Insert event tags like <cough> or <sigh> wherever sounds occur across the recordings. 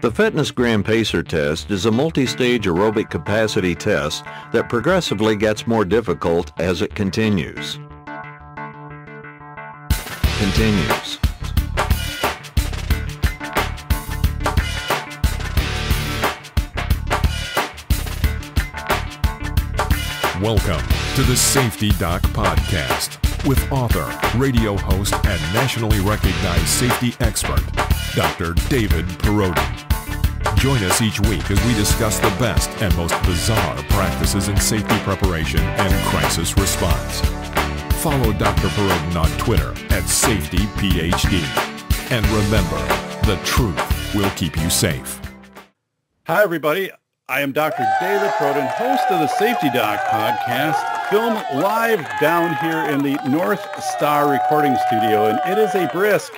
The Fitness Gram Pacer test is a multi-stage aerobic capacity test that progressively gets more difficult as it continues. Continues. Welcome to the Safety Doc Podcast with author, radio host, and nationally recognized safety expert, Dr. David Perrodin. Join us each week as we discuss the best and most bizarre practices in safety preparation and crisis response. Follow Dr. Perrodin on Twitter at SafetyPhD. And remember, the truth will keep you safe. Hi, everybody. I am Dr. David Perrodin, host of the Safety Doc podcast, filmed live down here in the North Star recording studio, and it is a brisk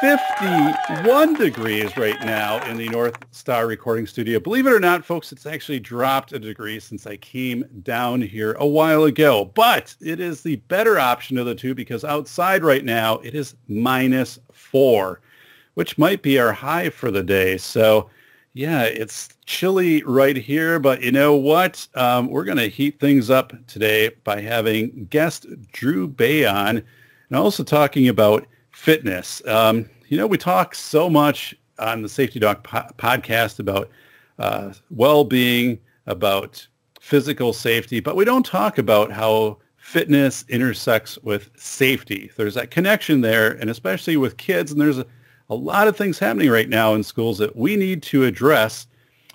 51 degrees right now in the North Star recording studio. Believe it or not, folks, it's actually dropped a degree since I came down here a while ago. But it is the better option of the two because outside right now it is minus four, which might be our high for the day. So yeah, it's chilly right here, but you know what? Um, we're going to heat things up today by having guest Drew Baye on and also talking about fitness. Um, you know, we talk so much on the Safety Doc po- podcast about uh, well-being, about physical safety, but we don't talk about how fitness intersects with safety. There's that connection there, and especially with kids, and there's a a lot of things happening right now in schools that we need to address.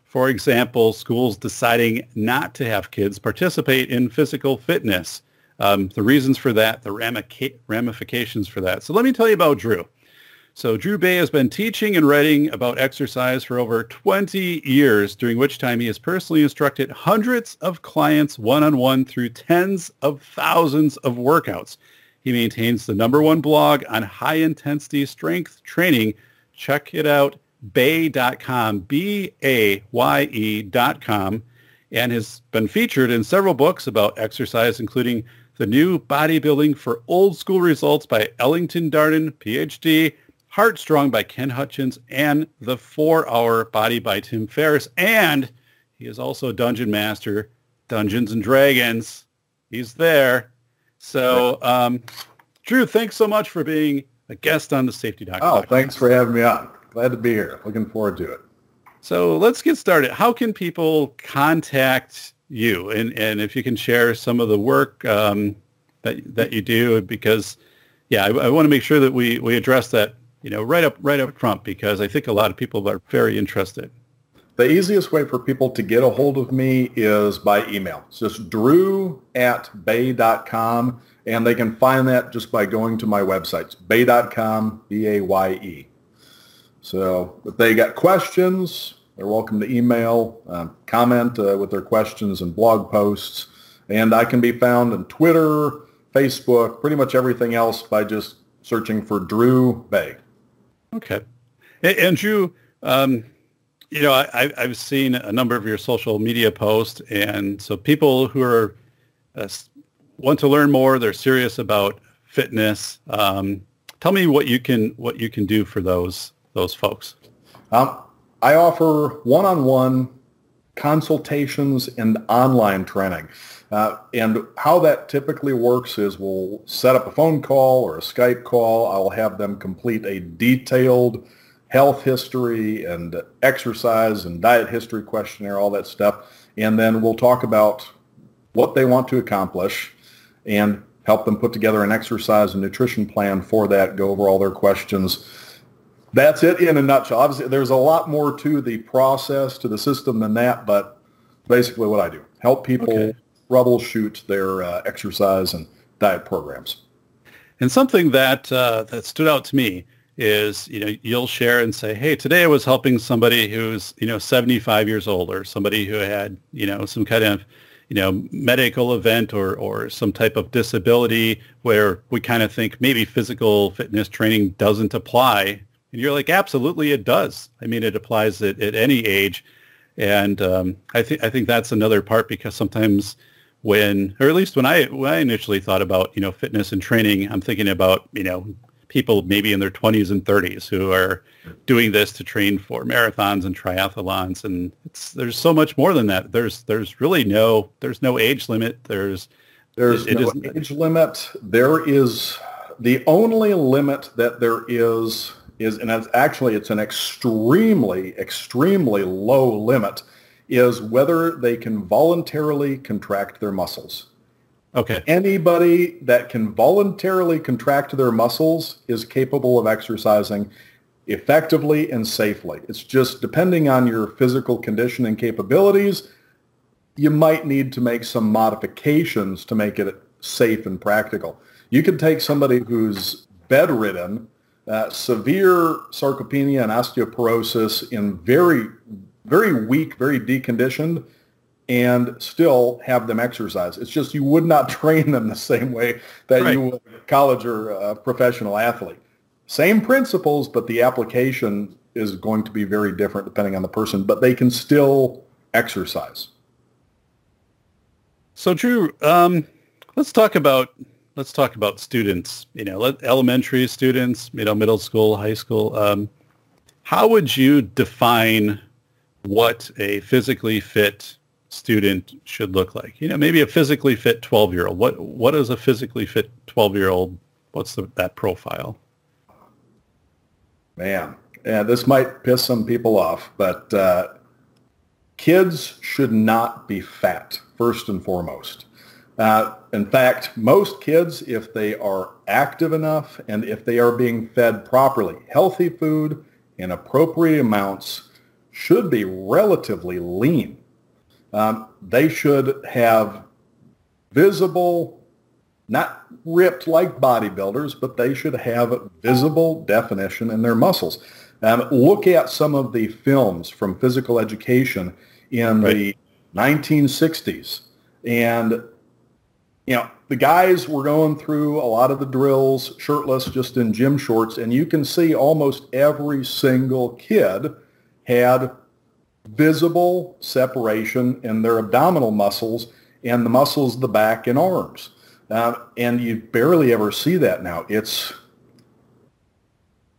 For example, schools deciding not to have kids participate in physical fitness. Um, the reasons for that, the ramifications for that. So let me tell you about Drew. So Drew Baye has been teaching and writing about exercise for over 20 years, during which time he has personally instructed hundreds of clients one-on-one through tens of thousands of workouts. He maintains the number one blog on high-intensity strength training. Check it out, baye.com, B-A-Y-E dot com, and has been featured in several books about exercise, including The New Bodybuilding for Old School Results by Ellington Darden, PhD, Heart Strong by Ken Hutchins, and The 4-Hour Body by Tim Ferriss. And he is also Dungeon Master, Dungeons and Dragons. He's there. So, um, Drew, thanks so much for being a guest on the Safety Doc. Oh, thanks for having me on. Glad to be here. Looking forward to it. So let's get started. How can people contact you? And, and if you can share some of the work um, that, that you do, because, yeah, I, I want to make sure that we, we address that, you know, right up, right up front, because I think a lot of people are very interested. The easiest way for people to get a hold of me is by email. It's just drew at baye.com, and they can find that just by going to my website, baye.com, B-A-Y-E. So if they got questions, they're welcome to email, uh, comment uh, with their questions and blog posts. And I can be found on Twitter, Facebook, pretty much everything else by just searching for Drew Baye. Okay. And Drew, um, you know, I, I've seen a number of your social media posts, and so people who are uh, want to learn more, they're serious about fitness. Um, tell me what you can what you can do for those those folks. Um, I offer one-on-one consultations and online training. Uh, and how that typically works is we'll set up a phone call or a Skype call. I'll have them complete a detailed health history and exercise and diet history questionnaire, all that stuff. And then we'll talk about what they want to accomplish and help them put together an exercise and nutrition plan for that, go over all their questions. That's it in a nutshell. Obviously, there's a lot more to the process, to the system than that, but basically what I do, help people okay. troubleshoot their uh, exercise and diet programs. And something that uh, that stood out to me is you know you'll share and say hey today i was helping somebody who's you know 75 years old or somebody who had you know some kind of you know medical event or or some type of disability where we kind of think maybe physical fitness training doesn't apply and you're like absolutely it does. I mean it applies at, at any age. And um, i think i think that's another part because sometimes when or at least when i when i initially thought about you know fitness and training i'm thinking about you know people maybe in their 20s and 30s who are doing this to train for marathons and triathlons. And it's there's so much more than that. There's there's really no there's no age limit. There's there's it no age limit. There is the only limit that there is is and it's actually it's an extremely extremely low limit is whether they can voluntarily contract their muscles okay anybody that can voluntarily contract their muscles is capable of exercising effectively and safely. It's just depending on your physical condition and capabilities, you might need to make some modifications to make it safe and practical. You could take somebody who's bedridden, uh, severe sarcopenia and osteoporosis in very, very weak, very deconditioned, and still have them exercise. It's just you would not <laughs> train them the same way that Right. you would a college or a professional athlete. Same principles, but the application is going to be very different depending on the person, but they can still exercise. So Drew, um, let's talk about let's talk about students. You know, let, elementary students, you know, middle school, high school. Um, how would you define what a physically fit student should look like? You know, maybe a physically fit twelve year old. What what is a physically fit twelve year old? What's the, that profile? Man, yeah, this might piss some people off, but uh, kids should not be fat, first and foremost. Uh, in fact, most kids, if they are active enough and if they are being fed properly, healthy food in appropriate amounts should be relatively lean. Um, they should have visible not ripped like bodybuilders, but they should have visible definition in their muscles. Um, look at some of the films from physical education in the 1960s. And, you know, the guys were going through a lot of the drills shirtless, just in gym shorts, and you can see almost every single kid had visible separation in their abdominal muscles and the muscles of the back and arms. Uh, and you barely ever see that now. It's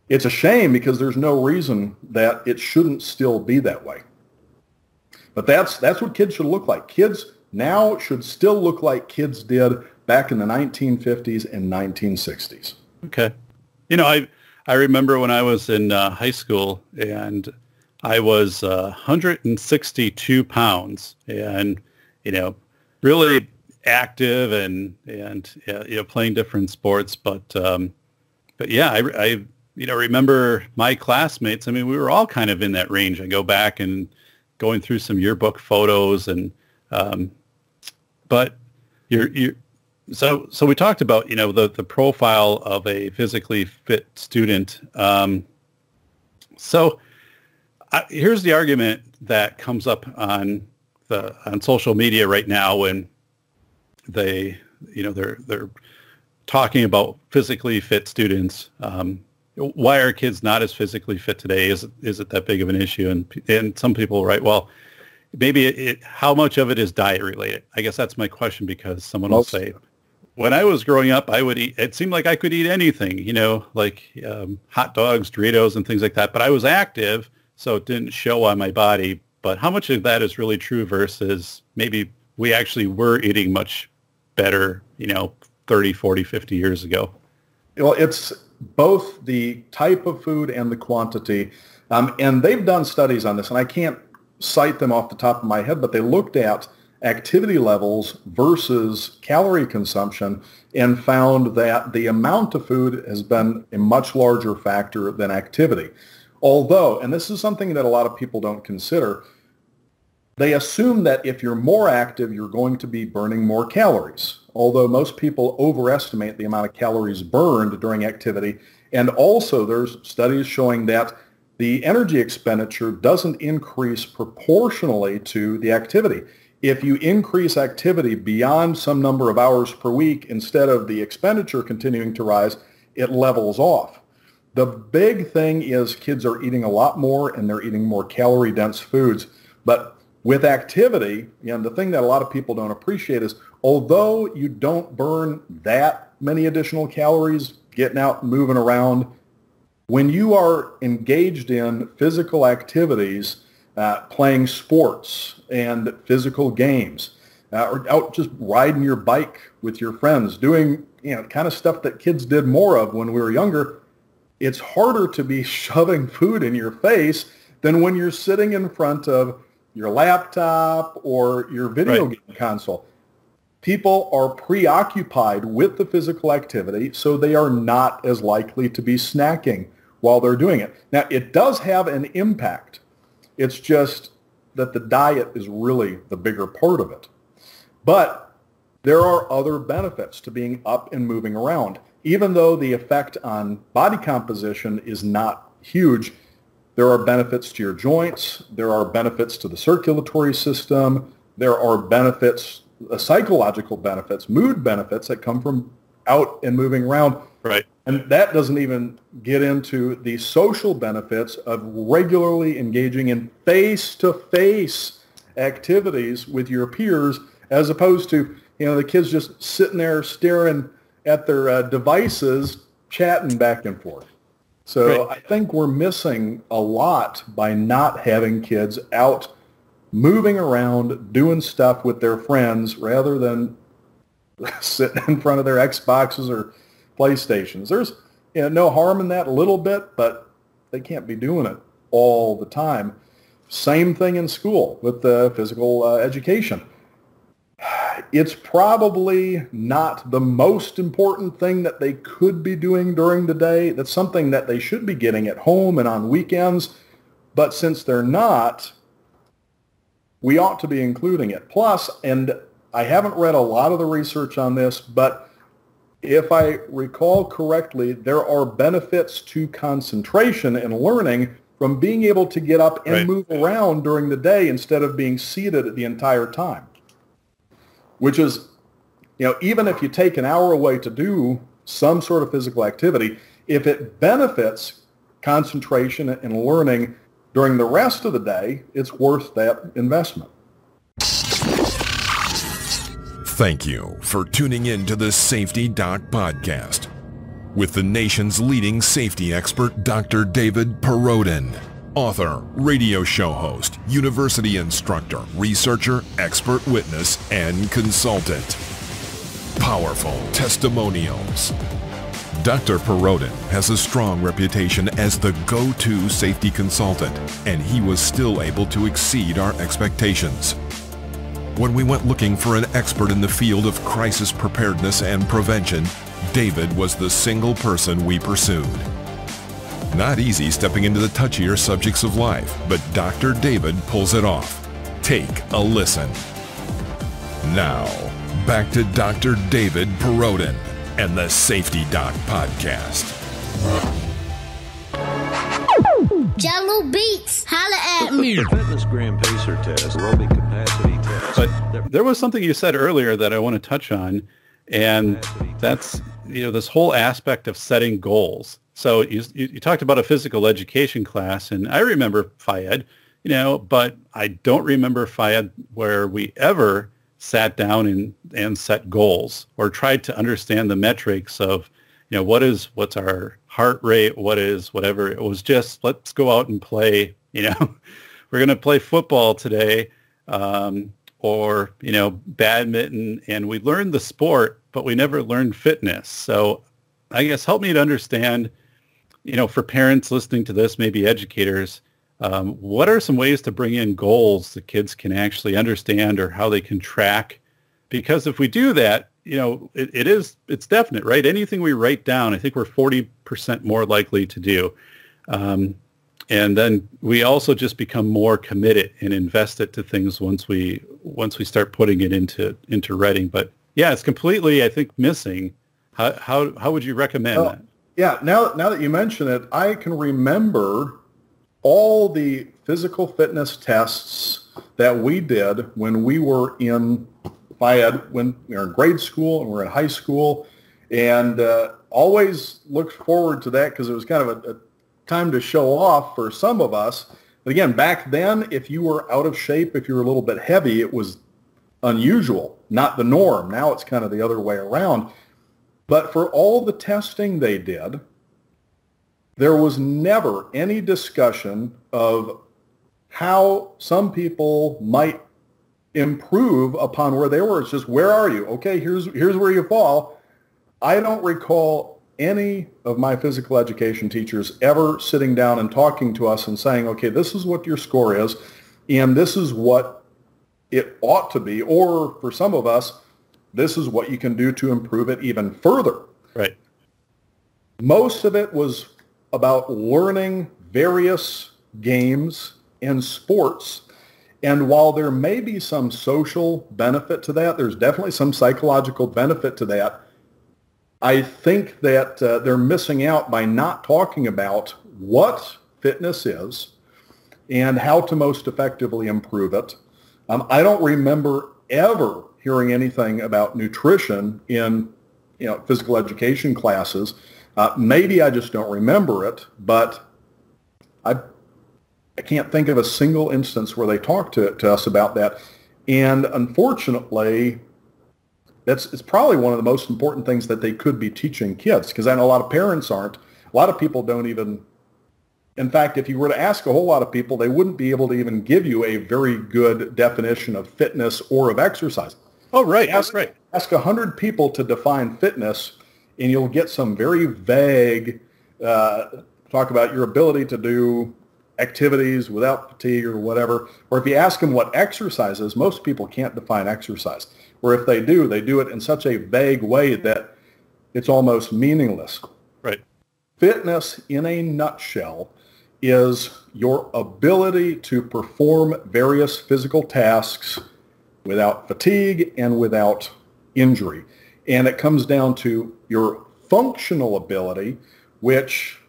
it's a shame because there's no reason that it shouldn't still be that way. But that's that's what kids should look like. Kids now should still look like kids did back in the 1950s and 1960s. Okay. You know, I I remember when I was in uh, high school and I was uh, 162 pounds and, you know, really active and, and you know, playing different sports. But, um, but yeah, I, I, you know, remember my classmates. I mean, we were all kind of in that range. I go back and going through some yearbook photos and, um, but you're, you're, so, so we talked about, you know, the, the profile of a physically fit student. Um, so I, here's the argument that comes up on the, on social media right now when they, you know, they're, they're talking about physically fit students. Um, why are kids not as physically fit today? Is, it- is it that big of an issue? And, and some people write, well, maybe it, it, how much of it is diet related? I guess that's my question because someone Most will say, when I was growing up, I would eat, it seemed like I could eat anything, you know, like um, hot dogs, Doritos and things like that. But I was active, so it didn't show on my body. But how much of that is really true versus maybe we actually were eating much better, you know, 30, 40, 50 years ago? Well, it's both the type of food and the quantity. Um, and they've done studies on this, and I can't cite them off the top of my head, but they looked at activity levels versus calorie consumption and found that the amount of food has been a much larger factor than activity. Although, and this is something that a lot of people don't consider, they assume that if you're more active, you're going to be burning more calories, although most people overestimate the amount of calories burned during activity. And also there's studies showing that the energy expenditure doesn't increase proportionally to the activity. If you increase activity beyond some number of hours per week, instead of the expenditure continuing to rise, it levels off. The big thing is kids are eating a lot more and they're eating more calorie dense foods. But with activity, and the thing that a lot of people don't appreciate is although you don't burn that many additional calories getting out and moving around. When you are engaged in physical activities, uh, playing sports and physical games, uh, or out just riding your bike with your friends, doing you know kind of stuff that kids did more of when we were younger, it's harder to be <laughs> shoving food in your face than when you're sitting in front of your laptop or your video right. game console. People are preoccupied with the physical activity, so they are not as likely to be snacking while they're doing it. Now, it does have an impact. It's just that the diet is really the bigger part of it. But there are other benefits to being up and moving around. Even though the effect on body composition is not huge, there are benefits to your joints. There are benefits to the circulatory system. There are benefits, uh, psychological benefits, mood benefits that come from out and moving around. Right. And that doesn't even get into the social benefits of regularly engaging in face-to-face activities with your peers as opposed to, you know, the kids just sitting there staring at their uh, devices, chatting back and forth. So I think we're missing a lot by not having kids out moving around, doing stuff with their friends rather than <laughs> sitting in front of their Xboxes or PlayStations. There's you know, no harm in that a little bit, but they can't be doing it all the time. Same thing in school with the physical uh, education it's probably not the most important thing that they could be doing during the day. That's something that they should be getting at home and on weekends. But since they're not, we ought to be including it. Plus, and I haven't read a lot of the research on this, but if I recall correctly, there are benefits to concentration and learning from being able to get up and right. move around during the day instead of being seated the entire time which is, you know, even if you take an hour away to do some sort of physical activity, if it benefits concentration and learning during the rest of the day, it's worth that investment. Thank you for tuning in to the Safety Doc Podcast with the nation's leading safety expert, Dr. David Perrodin author, radio show host, university instructor, researcher, expert witness, and consultant. Powerful testimonials. Dr. Perrodin has a strong reputation as the go-to safety consultant, and he was still able to exceed our expectations. When we went looking for an expert in the field of crisis preparedness and prevention, David was the single person we pursued. Not easy stepping into the touchier subjects of life, but Dr. David pulls it off. Take a listen. Now, back to Dr. David Perrodin and the Safety Doc Podcast. Jello Beats, holla at me. The fitness gram pacer test, aerobic capacity test. But there was something you said earlier that I want to touch on, and that's you know this whole aspect of setting goals. So you, you talked about a physical education class, and I remember phy ed, you know, but I don't remember phy ed where we ever sat down and, and set goals or tried to understand the metrics of, you know, what is what's our heart rate, what is whatever. It was just let's go out and play. You know, <laughs> we're going to play football today, um, or you know, badminton, and we learned the sport, but we never learned fitness. So I guess help me to understand you know, for parents listening to this, maybe educators, um, what are some ways to bring in goals that kids can actually understand or how they can track? Because if we do that, you know, it, it is, it's definite, right? Anything we write down, I think we're 40% more likely to do. Um, and then we also just become more committed and invested to things once we once we start putting it into into writing. But yeah, it's completely, I think, missing. How how how would you recommend well, that? Yeah, now now that you mention it, I can remember all the physical fitness tests that we did when we were in phy ed, when we were in grade school and we were in high school, and uh, always looked forward to that because it was kind of a, a time to show off for some of us. But again, back then, if you were out of shape, if you were a little bit heavy, it was unusual, not the norm. Now it's kind of the other way around. But for all the testing they did, there was never any discussion of how some people might improve upon where they were. It's just, where are you? Okay, here's, here's where you fall. I don't recall any of my physical education teachers ever sitting down and talking to us and saying, okay, this is what your score is, and this is what it ought to be, or for some of us, this is what you can do to improve it even further. Right. Most of it was about learning various games and sports. And while there may be some social benefit to that, there's definitely some psychological benefit to that. I think that uh, they're missing out by not talking about what fitness is and how to most effectively improve it. Um, I don't remember ever hearing anything about nutrition in you know physical education classes. Uh, maybe I just don't remember it, but I I can't think of a single instance where they talked to, to us about that. And unfortunately, that's it's probably one of the most important things that they could be teaching kids because I know a lot of parents aren't. A lot of people don't even. In fact, if you were to ask a whole lot of people, they wouldn't be able to even give you a very good definition of fitness or of exercise. Oh, right. That's right. Ask a hundred people to define fitness, and you'll get some very vague uh, talk about your ability to do activities without fatigue or whatever. Or if you ask them what exercise is, most people can't define exercise or if they do, they do it in such a vague way that it's almost meaningless. Right. Fitness, in a nutshell, is your ability to perform various physical tasks without fatigue and without injury. And it comes down to your functional ability, which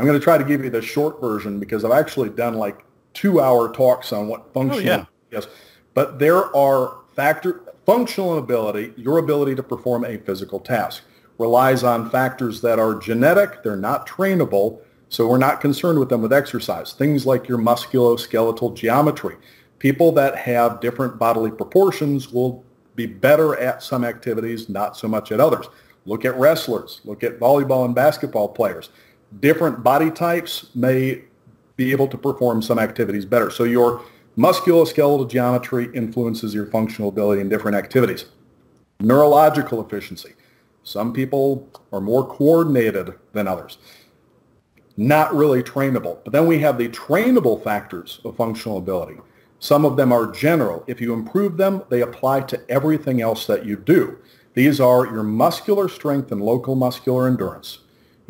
I'm going to try to give you the short version because I've actually done like two hour talks on what functional oh, yeah. is. But there are Factor, functional ability, your ability to perform a physical task, relies on factors that are genetic, they're not trainable, so we're not concerned with them with exercise. Things like your musculoskeletal geometry. People that have different bodily proportions will be better at some activities, not so much at others. Look at wrestlers, look at volleyball and basketball players. Different body types may be able to perform some activities better. So your Musculoskeletal geometry influences your functional ability in different activities. Neurological efficiency. Some people are more coordinated than others. Not really trainable. But then we have the trainable factors of functional ability. Some of them are general. If you improve them, they apply to everything else that you do. These are your muscular strength and local muscular endurance,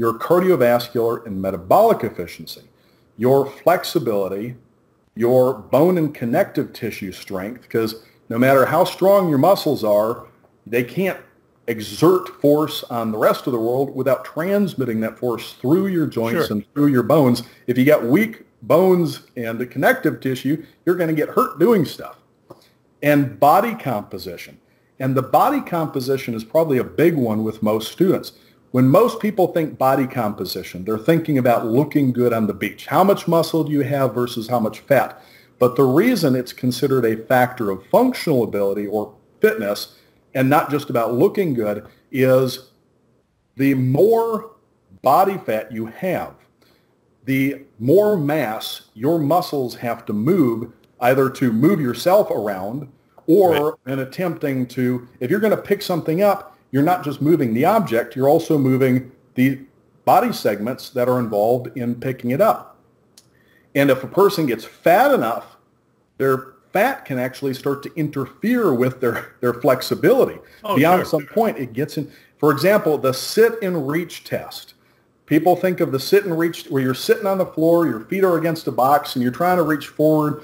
your cardiovascular and metabolic efficiency, your flexibility, your bone and connective tissue strength because no matter how strong your muscles are, they can't exert force on the rest of the world without transmitting that force through your joints sure. and through your bones. If you got weak bones and the connective tissue, you're going to get hurt doing stuff. And body composition. And the body composition is probably a big one with most students. When most people think body composition, they're thinking about looking good on the beach. How much muscle do you have versus how much fat? But the reason it's considered a factor of functional ability or fitness and not just about looking good is the more body fat you have, the more mass your muscles have to move either to move yourself around or right. in attempting to, if you're going to pick something up, you're not just moving the object, you're also moving the body segments that are involved in picking it up. And if a person gets fat enough, their fat can actually start to interfere with their, their flexibility. Oh, Beyond sure. some point, it gets in. For example, the sit and reach test. People think of the sit and reach where you're sitting on the floor, your feet are against a box, and you're trying to reach forward.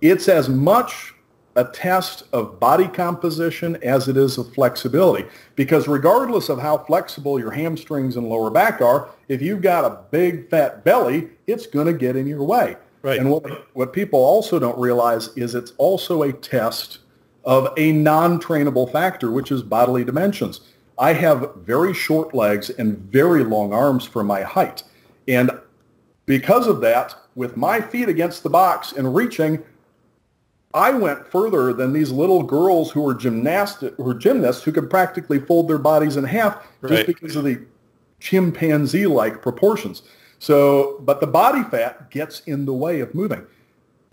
It's as much a test of body composition as it is of flexibility. Because regardless of how flexible your hamstrings and lower back are, if you've got a big fat belly, it's going to get in your way. Right. And what, what people also don't realize is it's also a test of a non-trainable factor, which is bodily dimensions. I have very short legs and very long arms for my height. And because of that, with my feet against the box and reaching, I went further than these little girls who were gymnastic, who were gymnasts who could practically fold their bodies in half just because of the chimpanzee-like proportions. So, but the body fat gets in the way of moving.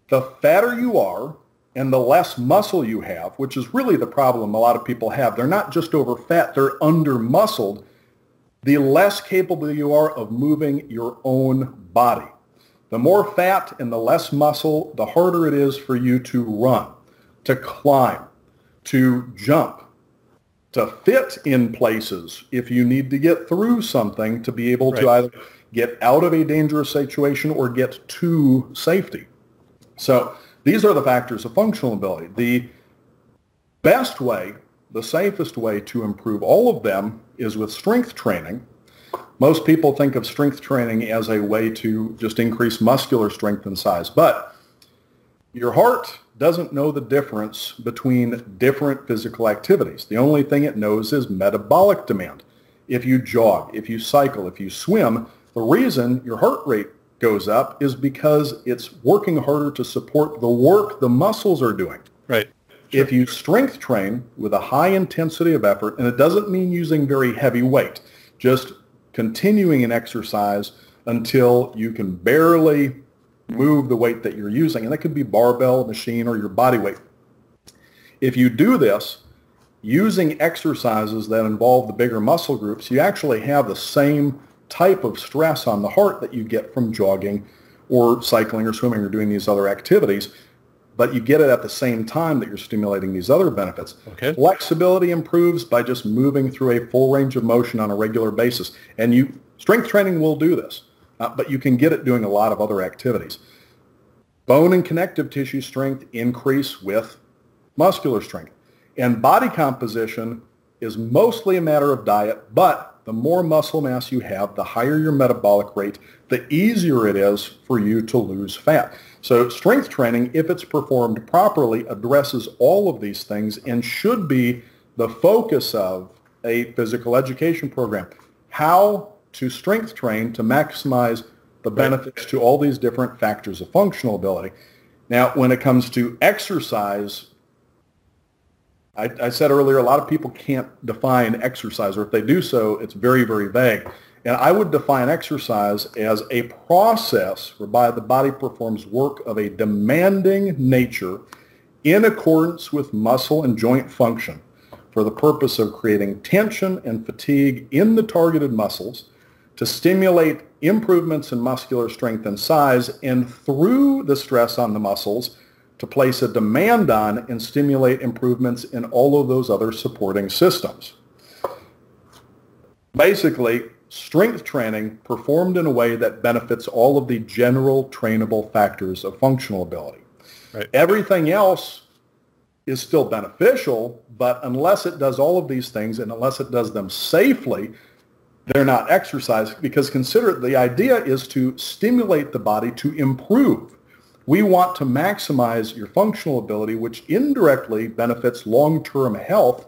The fatter you are and the less muscle you have, which is really the problem a lot of people have, they're not just over fat, they're under muscled, the less capable you are of moving your own body. The more fat and the less muscle, the harder it is for you to run, to climb, to jump, to fit in places if you need to get through something to be able to either get out of a dangerous situation or get to safety. So these are the factors of functional ability. The best way, the safest way to improve all of them is with strength training. Most people think of strength training as a way to just increase muscular strength and size, but your heart doesn't know the difference between different physical activities. The only thing it knows is metabolic demand. If you jog, if you cycle, if you swim, the reason your heart rate goes up is because it's working harder to support the work the muscles are doing. Right. If you strength train with a high intensity of effort, and it doesn't mean using very heavy weight, just continuing an exercise until you can barely move the weight that you're using, and that could be barbell, machine, or your body weight. If you do this using exercises that involve the bigger muscle groups, you actually have the same type of stress on the heart that you get from jogging or cycling or swimming or doing these other activities, but you get it at the same time that you're stimulating these other benefits. Okay. Flexibility improves by just moving through a full range of motion on a regular basis. And you strength training will do this, uh, but you can get it doing a lot of other activities. Bone and connective tissue strength increase with muscular strength. And body composition is mostly a matter of diet, but the more muscle mass you have, the higher your metabolic rate, the easier it is for you to lose fat. So strength training, if it's performed properly, addresses all of these things and should be the focus of a physical education program. How to strength train to maximize the benefits to all these different factors of functional ability. Now, when it comes to exercise, I, I said earlier, a lot of people can't define exercise, or if they do so, it's very, very vague. And I would define exercise as a process whereby the body performs work of a demanding nature in accordance with muscle and joint function for the purpose of creating tension and fatigue in the targeted muscles to stimulate improvements in muscular strength and size, and through the stress on the muscles, to place a demand on and stimulate improvements in all of those other supporting systems. Basically, strength training performed in a way that benefits all of the general trainable factors of functional ability. Right. Everything else is still beneficial, but unless it does all of these things and unless it does them safely, they're not exercise because consider the idea is to stimulate the body to improve. We want to maximize your functional ability, which indirectly benefits long-term health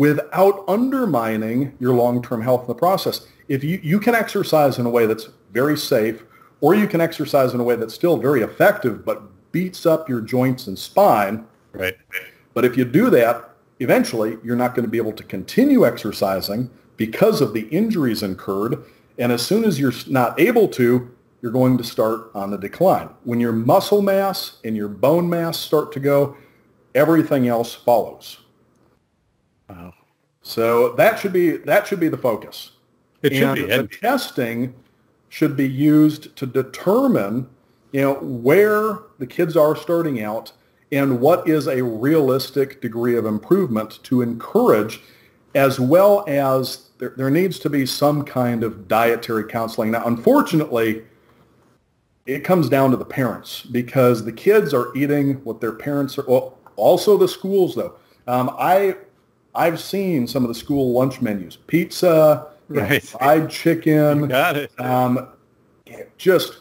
without undermining your long-term health in the process. If you, you can exercise in a way that's very safe, or you can exercise in a way that's still very effective but beats up your joints and spine, Right. but if you do that, eventually you're not going to be able to continue exercising because of the injuries incurred. And as soon as you're not able to, you're going to start on the decline. When your muscle mass and your bone mass start to go, everything else follows. Wow. So that should be that should be the focus. It should and be. the And testing should be used to determine, you know, where the kids are starting out and what is a realistic degree of improvement to encourage, as well as there, there needs to be some kind of dietary counseling. Now, unfortunately, it comes down to the parents because the kids are eating what their parents are. Well, also the schools though. Um, I I've seen some of the school lunch menus: pizza, you Right. fried chicken. got it. Um, just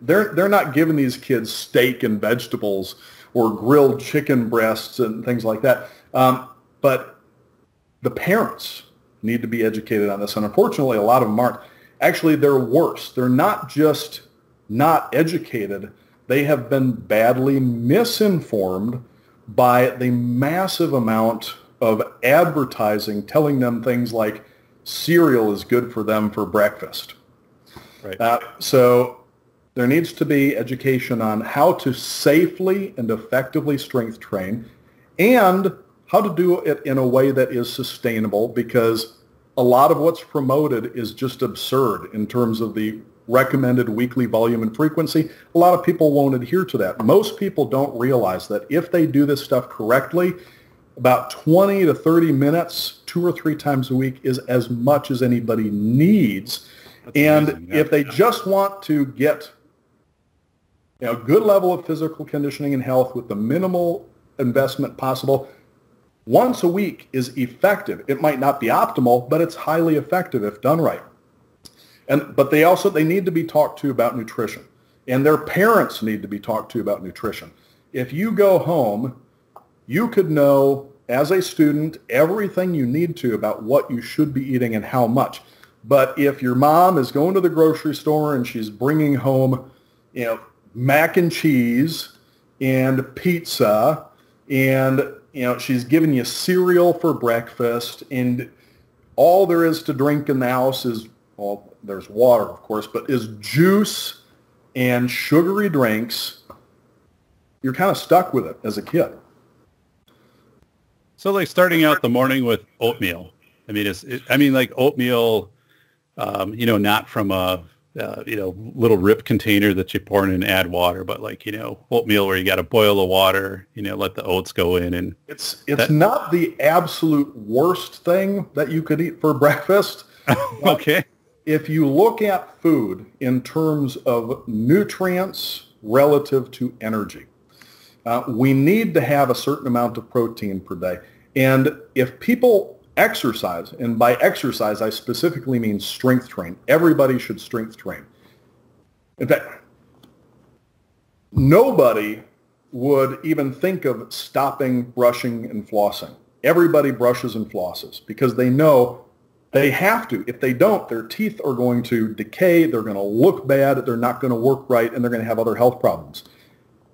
they're they're not giving these kids steak and vegetables or grilled chicken breasts and things like that. Um, but the parents need to be educated on this, and unfortunately, a lot of them aren't. Actually, they're worse. They're not just not educated; they have been badly misinformed by the massive amount of advertising telling them things like cereal is good for them for breakfast. Right. Uh, so there needs to be education on how to safely and effectively strength train and how to do it in a way that is sustainable because a lot of what's promoted is just absurd in terms of the recommended weekly volume and frequency. A lot of people won't adhere to that. Most people don't realize that if they do this stuff correctly, about 20 to 30 minutes, two or three times a week is as much as anybody needs. That's and amazing. Yeah, if they just want to get you know, good level of physical conditioning and health with the minimal investment possible, once a week is effective. It might not be optimal, but it's highly effective if done right. And but they also they need to be talked to about nutrition. And their parents need to be talked to about nutrition. If you go home, you could know as a student everything you need to about what you should be eating and how much. But if your mom is going to the grocery store and she's bringing home, you know, mac and cheese and pizza and you know she's giving you cereal for breakfast and all there is to drink in the house is well there's water of course but is juice and sugary drinks you're kind of stuck with it as a kid So like starting out the morning with oatmeal. I mean, it's, it, I mean, like oatmeal, um, you know, not from a, uh, you know, little rip container that you pour in and add water, but like, you know, oatmeal where you got to boil the water, you know, let the oats go in and it's it's That- not the absolute worst thing that you could eat for <laughs> breakfast <laughs> okay. If you look at food in terms of nutrients relative to energy, uh, we need to have a certain amount of protein per day. And if people exercise, and by exercise I specifically mean strength train, everybody should strength train. In fact, nobody would even think of stopping brushing and flossing. Everybody brushes and flosses because they know they have to. If they don't, their teeth are going to decay, they're going to look bad, they're not going to work right, and they're going to have other health problems.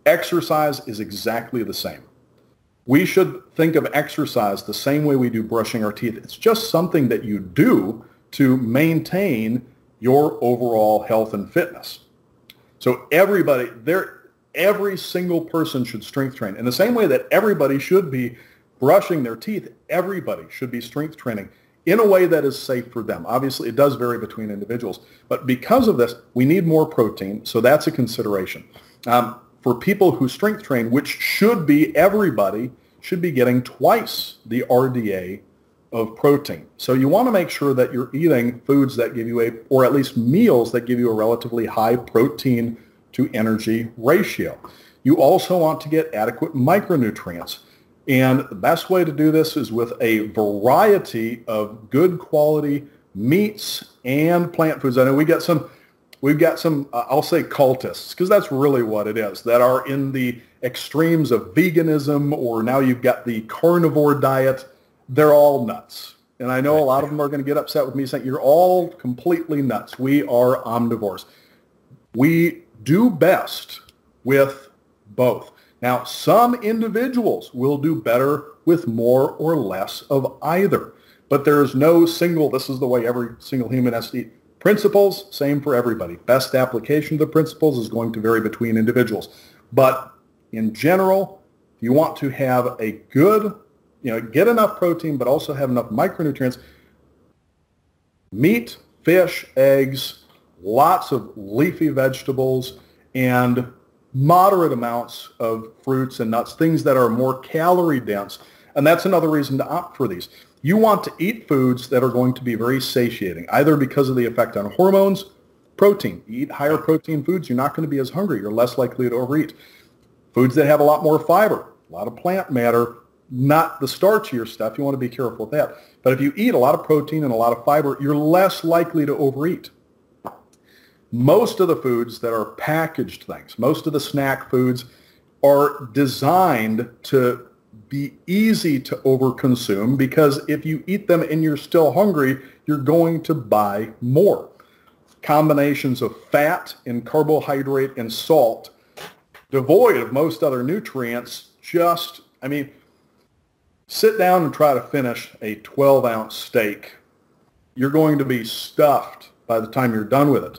Exercise is exactly the same. We should think of exercise the same way we do brushing our teeth. It's just something that you do to maintain your overall health and fitness. So everybody, there, every single person should strength train. In the same way that everybody should be brushing their teeth, everybody should be strength training in a way that is safe for them. Obviously, it does vary between individuals, but because of this, we need more protein, so that's a consideration. Um, for people who strength train, which should be everybody, should be getting twice the RDA of protein. So you want to make sure that you're eating foods that give you a, or at least meals that give you a relatively high protein to energy ratio. You also want to get adequate micronutrients. And the best way to do this is with a variety of good quality meats and plant foods. I know we got some, we've got some, uh, I'll say cultists, because that's really what it is, that are in the extremes of veganism or now you've got the carnivore diet. They're all nuts. And I know a lot of them are going to get upset with me saying, you're all completely nuts. We are omnivores. We do best with both. Now, some individuals will do better with more or less of either, but there is no single, this is the way every single human has to eat. Principles, same for everybody. Best application of the principles is going to vary between individuals. But in general, you want to have a good, you know, get enough protein, but also have enough micronutrients, meat, fish, eggs, lots of leafy vegetables, and moderate amounts of fruits and nuts, things that are more calorie dense. And that's another reason to opt for these. You want to eat foods that are going to be very satiating, either because of the effect on hormones, protein. You eat higher protein foods, you're not going to be as hungry. You're less likely to overeat. Foods that have a lot more fiber, a lot of plant matter, not the starchier stuff. You want to be careful with that. But if you eat a lot of protein and a lot of fiber, you're less likely to overeat most of the foods that are packaged things, most of the snack foods are designed to be easy to overconsume because if you eat them and you're still hungry, you're going to buy more. Combinations of fat and carbohydrate and salt devoid of most other nutrients. Just, I mean, sit down and try to finish a 12 ounce steak. You're going to be stuffed by the time you're done with it.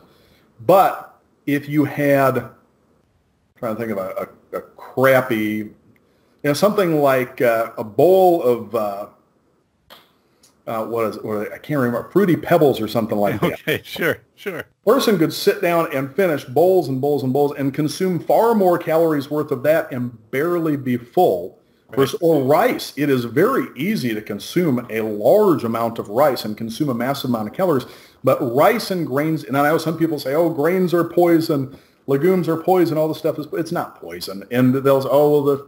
But if you had, I'm trying to think of a, a, a crappy, you know, something like uh, a bowl of, uh, uh, what is it? I can't remember, Fruity Pebbles or something like that. Okay, sure, sure. Person could sit down and finish bowls and bowls and bowls and consume far more calories worth of that and barely be full. Right. Or rice. It is very easy to consume a large amount of rice and consume a massive amount of calories. But rice and grains, and I know some people say, oh, grains are poison, legumes are poison, all this stuff is, it's not poison. And they'll say, oh, well, the,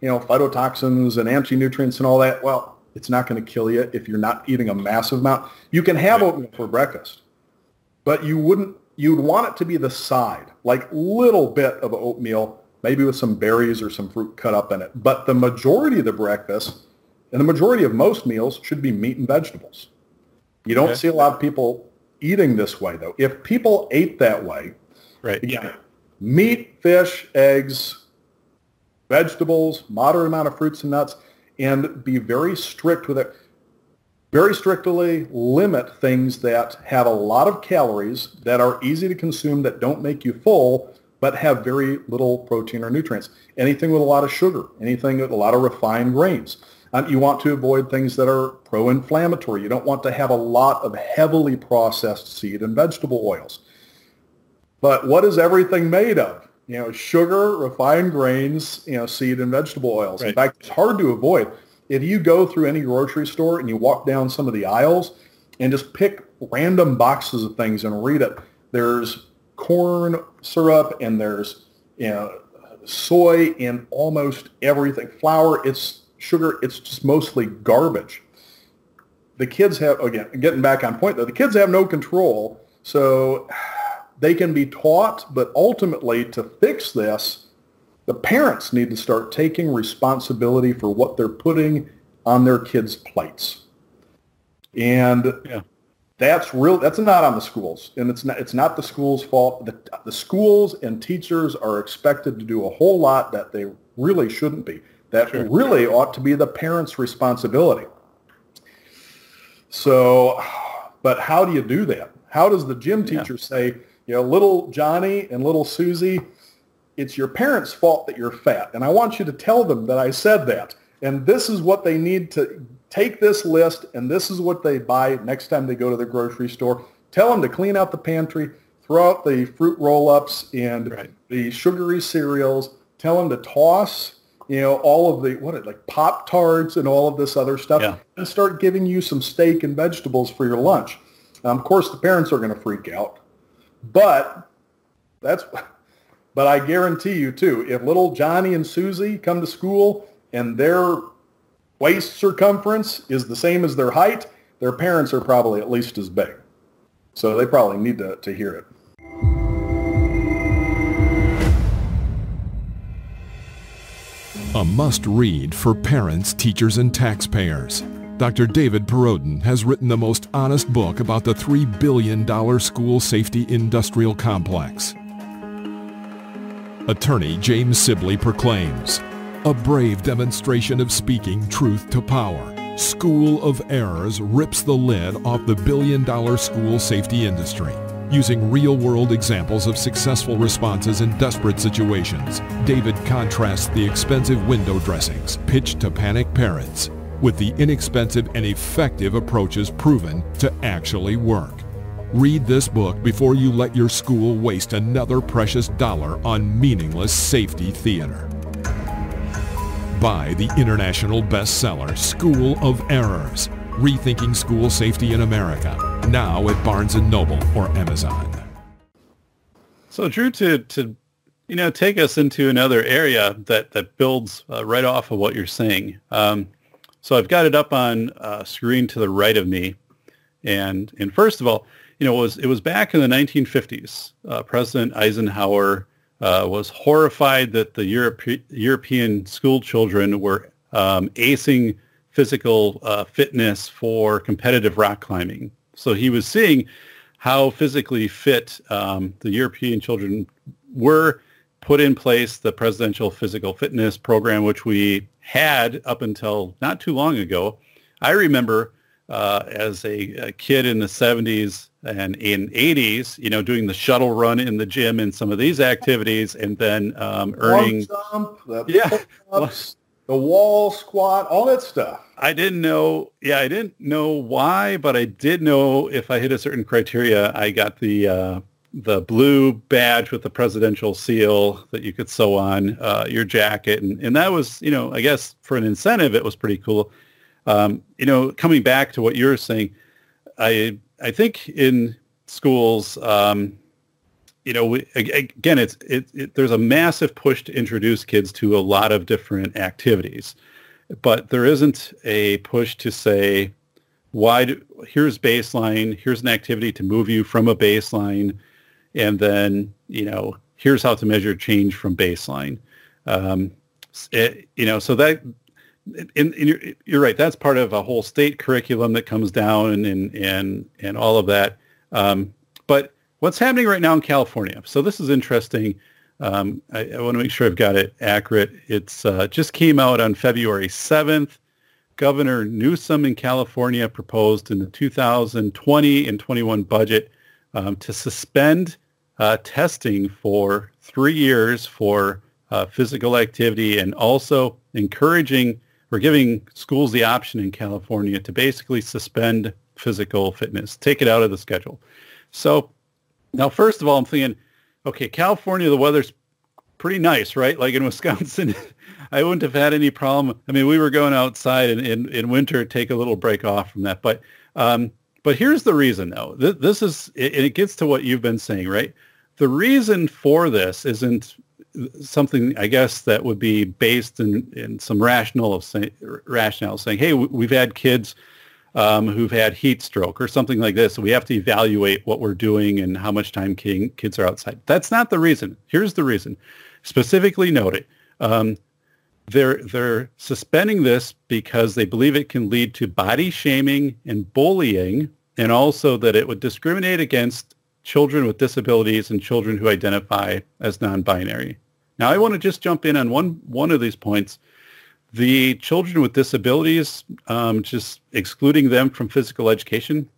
you know, phytotoxins and anti-nutrients and all that. Well, it's not going to kill you if you're not eating a massive amount. You can have oatmeal for breakfast, but you wouldn't. You'd want it to be the side, like little bit of oatmeal, maybe with some berries or some fruit cut up in it. But the majority of the breakfast and the majority of most meals should be meat and vegetables. You don't okay. see a lot of people eating this way, though. If people ate that way, right? Yeah, meat, fish, eggs, vegetables, moderate amount of fruits and nuts and be very strict with it. Very strictly limit things that have a lot of calories, that are easy to consume, that don't make you full, but have very little protein or nutrients. Anything with a lot of sugar, anything with a lot of refined grains. Um, you want to avoid things that are pro-inflammatory. You don't want to have a lot of heavily processed seed and vegetable oils. But what is everything made of? you know, sugar, refined grains, you know, seed and vegetable oils. Right. In fact, it's hard to avoid. If you go through any grocery store and you walk down some of the aisles and just pick random boxes of things and read it, there's corn syrup and there's, you know, soy in almost everything. Flour, it's sugar, it's just mostly garbage. The kids have, again, getting back on point though, the kids have no control. So they can be taught, but ultimately to fix this, the parents need to start taking responsibility for what they're putting on their kids' plates. And yeah. That's real that's not on the schools. And it's not it's not the school's fault. The, the schools and teachers are expected to do a whole lot that they really shouldn't be. That sure. really ought to be the parents' responsibility. So, but how do you do that? How does the gym teacher yeah. say, you know, little Johnny and little Susie, it's your parents' fault that you're fat. And I want you to tell them that I said that. And this is what they need to take this list and this is what they buy next time they go to the grocery store. Tell them to clean out the pantry, throw out the fruit roll-ups and right. the sugary cereals. Tell them to toss, you know, all of the, what, like Pop-Tarts and all of this other stuff yeah. and start giving you some steak and vegetables for your lunch. Um, of course, the parents are going to freak out. But that's but I guarantee you too, if little Johnny and Susie come to school and their waist circumference is the same as their height, their parents are probably at least as big. So they probably need to, to hear it. A must read for parents, teachers, and taxpayers. Dr. David Perrodin has written the most honest book about the $3 billion school safety industrial complex. Attorney James Sibley proclaims, a brave demonstration of speaking truth to power. School of Errors rips the lid off the billion-dollar school safety industry. Using real-world examples of successful responses in desperate situations, David contrasts the expensive window dressings pitched to panic parents with the inexpensive and effective approaches proven to actually work. Read this book before you let your school waste another precious dollar on meaningless safety theater. Buy the international bestseller School of Errors, Rethinking School Safety in America, now at Barnes & Noble or Amazon. So Drew, to, to you know, take us into another area that, that builds uh, right off of what you're saying. Um, so I've got it up on a screen to the right of me. And, and first of all, you know, it was, it was back in the 1950s. Uh, President Eisenhower uh, was horrified that the Europe, European school children were um, acing physical uh, fitness for competitive rock climbing. So he was seeing how physically fit um, the European children were put in place the presidential physical fitness program, which we had up until not too long ago. I remember uh, as a, a, kid in the 70s and in 80s, you know, doing the shuttle run in the gym and some of these activities, and then um, earning jump, the <laughs> yeah, ups, the wall squat, all that stuff. I didn't know. Yeah, I didn't know why, but I did know if I hit a certain criteria, I got the uh, the blue badge with the presidential seal that you could sew on uh, your jacket, and and that was, you know, I guess for an incentive, it was pretty cool. Um, you know, coming back to what you were saying, I I think in schools, um, you know, we, again, it's it, it, there's a massive push to introduce kids to a lot of different activities, but there isn't a push to say, why? Do, here's baseline. Here's an activity to move you from a baseline, and then you know, here's how to measure change from baseline. Um, it, you know, so that and, and you're, you're, right. That's part of a whole state curriculum that comes down and and and all of that. Um, but what's happening right now in California? So this is interesting. Um, I, I want to make sure I've got it accurate. It's uh, just came out on February 7th. Governor Newsom in California proposed in the 2020 and 21 budget um, to suspend uh, testing for three years for uh, physical activity and also encouraging we're giving schools the option in California to basically suspend physical fitness, take it out of the schedule. So now, first of all, I'm thinking, okay, California, the weather's pretty nice, right? Like in <laughs> Wisconsin, I wouldn't have had any problem. I mean, we were going outside in, in, in winter, take a little break off from that. But um, but here's the reason, though. This is, and it gets to what you've been saying, right? The reason for this isn't something I guess that would be based in, in some rational of say, rationale saying, hey, we've had kids um, who've had heat stroke or something like this. So we have to evaluate what we're doing and how much time kids are outside. That's not the reason. Here's the reason. Specifically noted, um, they're they're suspending this because they believe it can lead to body shaming and bullying, and also that it would discriminate against children with disabilities and children who identify as non-binary. Now, I want to just jump in on one one of these points. The children with disabilities, um, just excluding them from physical education.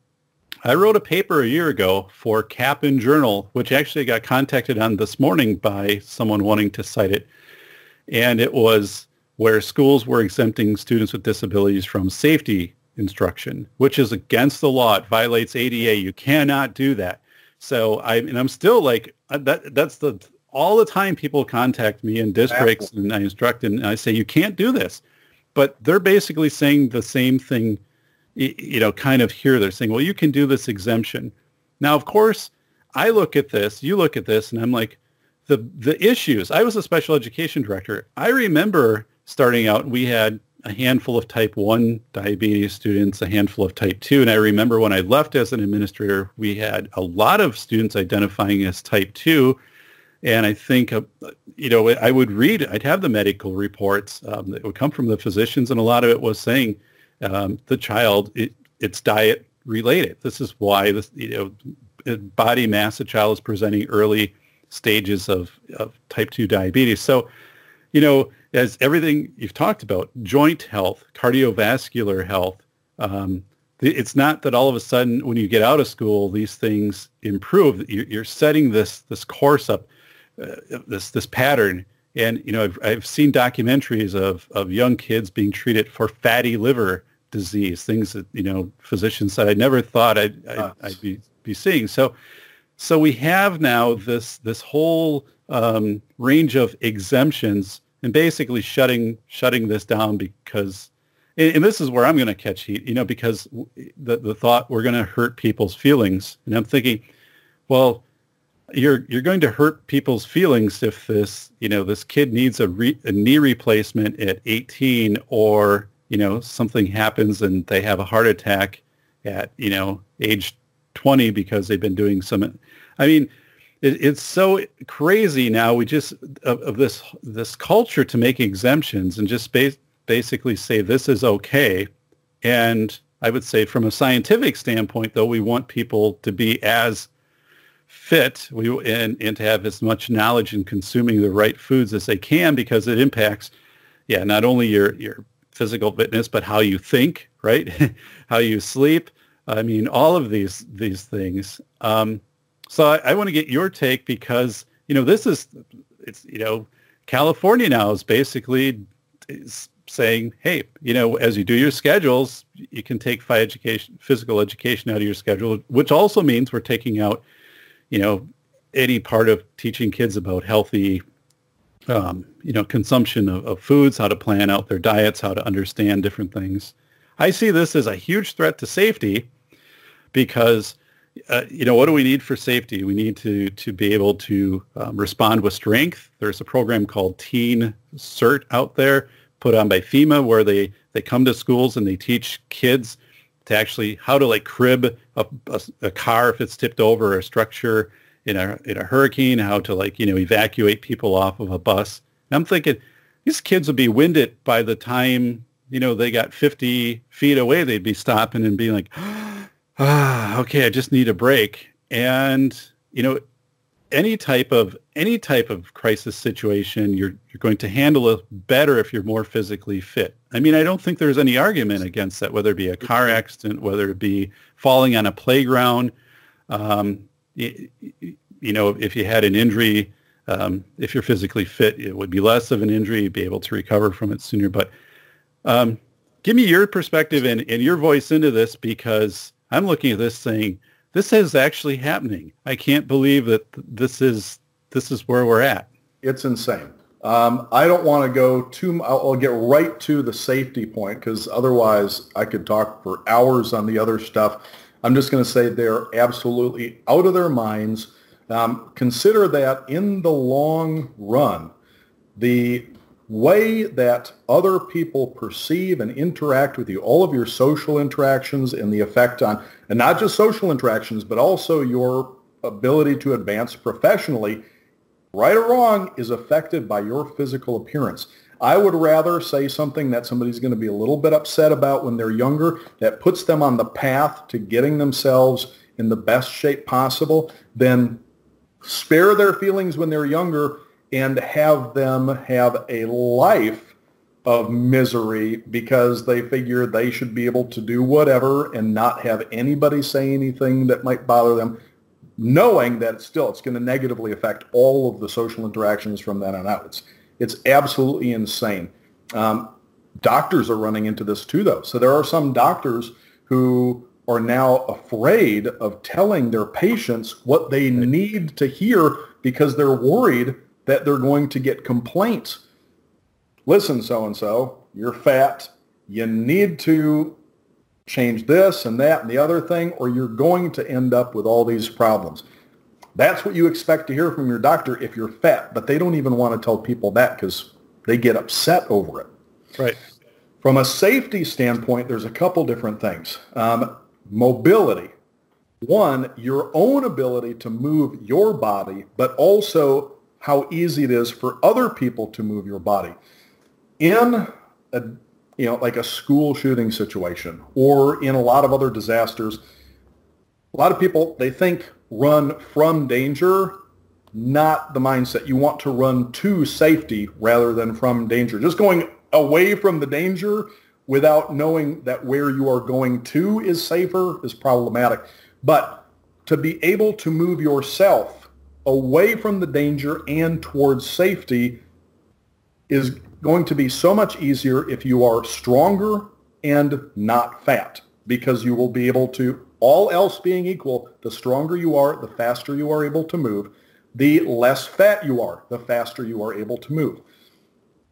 I wrote a paper a year ago for Kappan Journal, which actually got contacted on this morning by someone wanting to cite it. And it was where schools were exempting students with disabilities from safety instruction, which is against the law. It violates ADA. You cannot do that. So I and I'm still like uh, that. That's the all the time people contact me in districts and I instruct and I say you can't do this, but they're basically saying the same thing. You know, kind of here they're saying, well, you can do this exemption. Now, of course, I look at this, you look at this, and I'm like, the the issues. I was a special education director. I remember starting out, we had a handful of type 1 diabetes students, a handful of type 2. And I remember when I left as an administrator, we had a lot of students identifying as type 2. And I think, uh, you know, I would read, I'd have the medical reports um, that would come from the physicians, and a lot of it was saying um, the child, it, it's diet related. This is why this, you know, body mass, a child is presenting early stages of, of type 2 diabetes. So, you know, as everything you've talked about, joint health, cardiovascular health, um, it's not that all of a sudden when you get out of school these things improve. You're setting this this course up, uh, this this pattern. And you know, I've, I've seen documentaries of of young kids being treated for fatty liver disease, things that you know physicians said I never thought I'd, I'd, I'd be be seeing. So, so we have now this this whole um, range of exemptions and basically shutting shutting this down because and, this is where I'm going to catch heat, you know, because the the thought we're going to hurt people's feelings, and I'm thinking, well, you're you're going to hurt people's feelings if this you know this kid needs a, re, a knee replacement at 18 or you know something happens and they have a heart attack at you know age 20 because they've been doing some i mean it, it's so crazy now. We just of, of, this this culture to make exemptions and just ba- basically say this is okay. And I would say from a scientific standpoint, though, we want people to be as fit we, and, and to have as much knowledge in consuming the right foods as they can because it impacts, yeah, not only your, your physical fitness, but how you think, right? <laughs> how you sleep. I mean, all of these, these things. Um, so I, I want to get your take because, you know, this is, it's, you know, California now is basically is saying, hey, you know, as you do your schedules, you can take education, physical education out of your schedule, which also means we're taking out, you know, any part of teaching kids about healthy, um, you know, consumption of, of foods, how to plan out their diets, how to understand different things. I see this as a huge threat to safety because uh, you know, what do we need for safety? We need to to be able to um, respond with strength. There's a program called Teen CERT out there, put on by FEMA, where they they come to schools and they teach kids to actually how to like crib a, a, a car if it's tipped over, a structure in a in a hurricane, how to like you know evacuate people off of a bus. And I'm thinking these kids would be winded by the time you know they got 50 feet away. They'd be stopping and being like <gasps> ah, okay, I just need a break. And, you know, any type of any type of crisis situation, you're you're going to handle it better if you're more physically fit. I mean, I don't think there's any argument against that, whether it be a car accident, whether it be falling on a playground. Um, you, you know, if you had an injury, um, if you're physically fit, it would be less of an injury. You'd be able to recover from it sooner. But um, give me your perspective and, and your voice into this because I'm looking at this saying, this is actually happening. I can't believe that this is this is where we're at. It's insane. Um, I don't want to go too. I'll, get right to the safety point because otherwise I could talk for hours on the other stuff. I'm just going to say they're absolutely out of their minds. Um, consider that in the long run, the way that other people perceive and interact with you, all of your social interactions and the effect on, and not just social interactions, but also your ability to advance professionally, right or wrong, is affected by your physical appearance. I would rather say something that somebody's going to be a little bit upset about when they're younger that puts them on the path to getting themselves in the best shape possible than spare their feelings when they're younger and have them have a life of misery because they figure they should be able to do whatever and not have anybody say anything that might bother them, knowing that still it's going to negatively affect all of the social interactions from then on out. It's, it's absolutely insane. Um, doctors are running into this too, though. So there are some doctors who are now afraid of telling their patients what they need to hear because they're worried that they're going to get complaints. Listen, so-and-so, you're fat. You need to change this and that and the other thing, or you're going to end up with all these problems. That's what you expect to hear from your doctor if you're fat, but they don't even want to tell people that because they get upset over it. Right. From a safety standpoint, there's a couple different things. Um, mobility. One, your own ability to move your body, but also how easy it is for other people to move your body. In a, you know, like a school shooting situation or in a lot of other disasters, a lot of people, they think run from danger, not the mindset. You want to run to safety rather than from danger. Just going away from the danger without knowing that where you are going to is safer is problematic. But to be able to move yourself away from the danger and towards safety is going to be so much easier if you are stronger and not fat because you will be able to, all else being equal, the stronger you are, the faster you are able to move. The less fat you are, the faster you are able to move.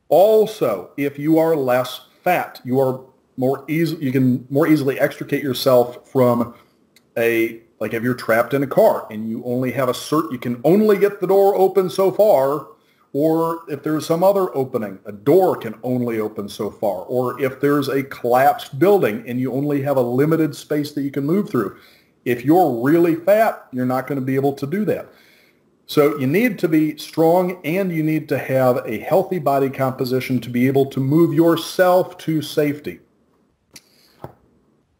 Also, if you are less fat, you are more easy, you can more easily extricate yourself from a like if you're trapped in a car and you only have a cert, you can only get the door open so far. Or if there's some other opening, a door can only open so far. Or if there's a collapsed building and you only have a limited space that you can move through. If you're really fat, you're not going to be able to do that. So you need to be strong and you need to have a healthy body composition to be able to move yourself to safety.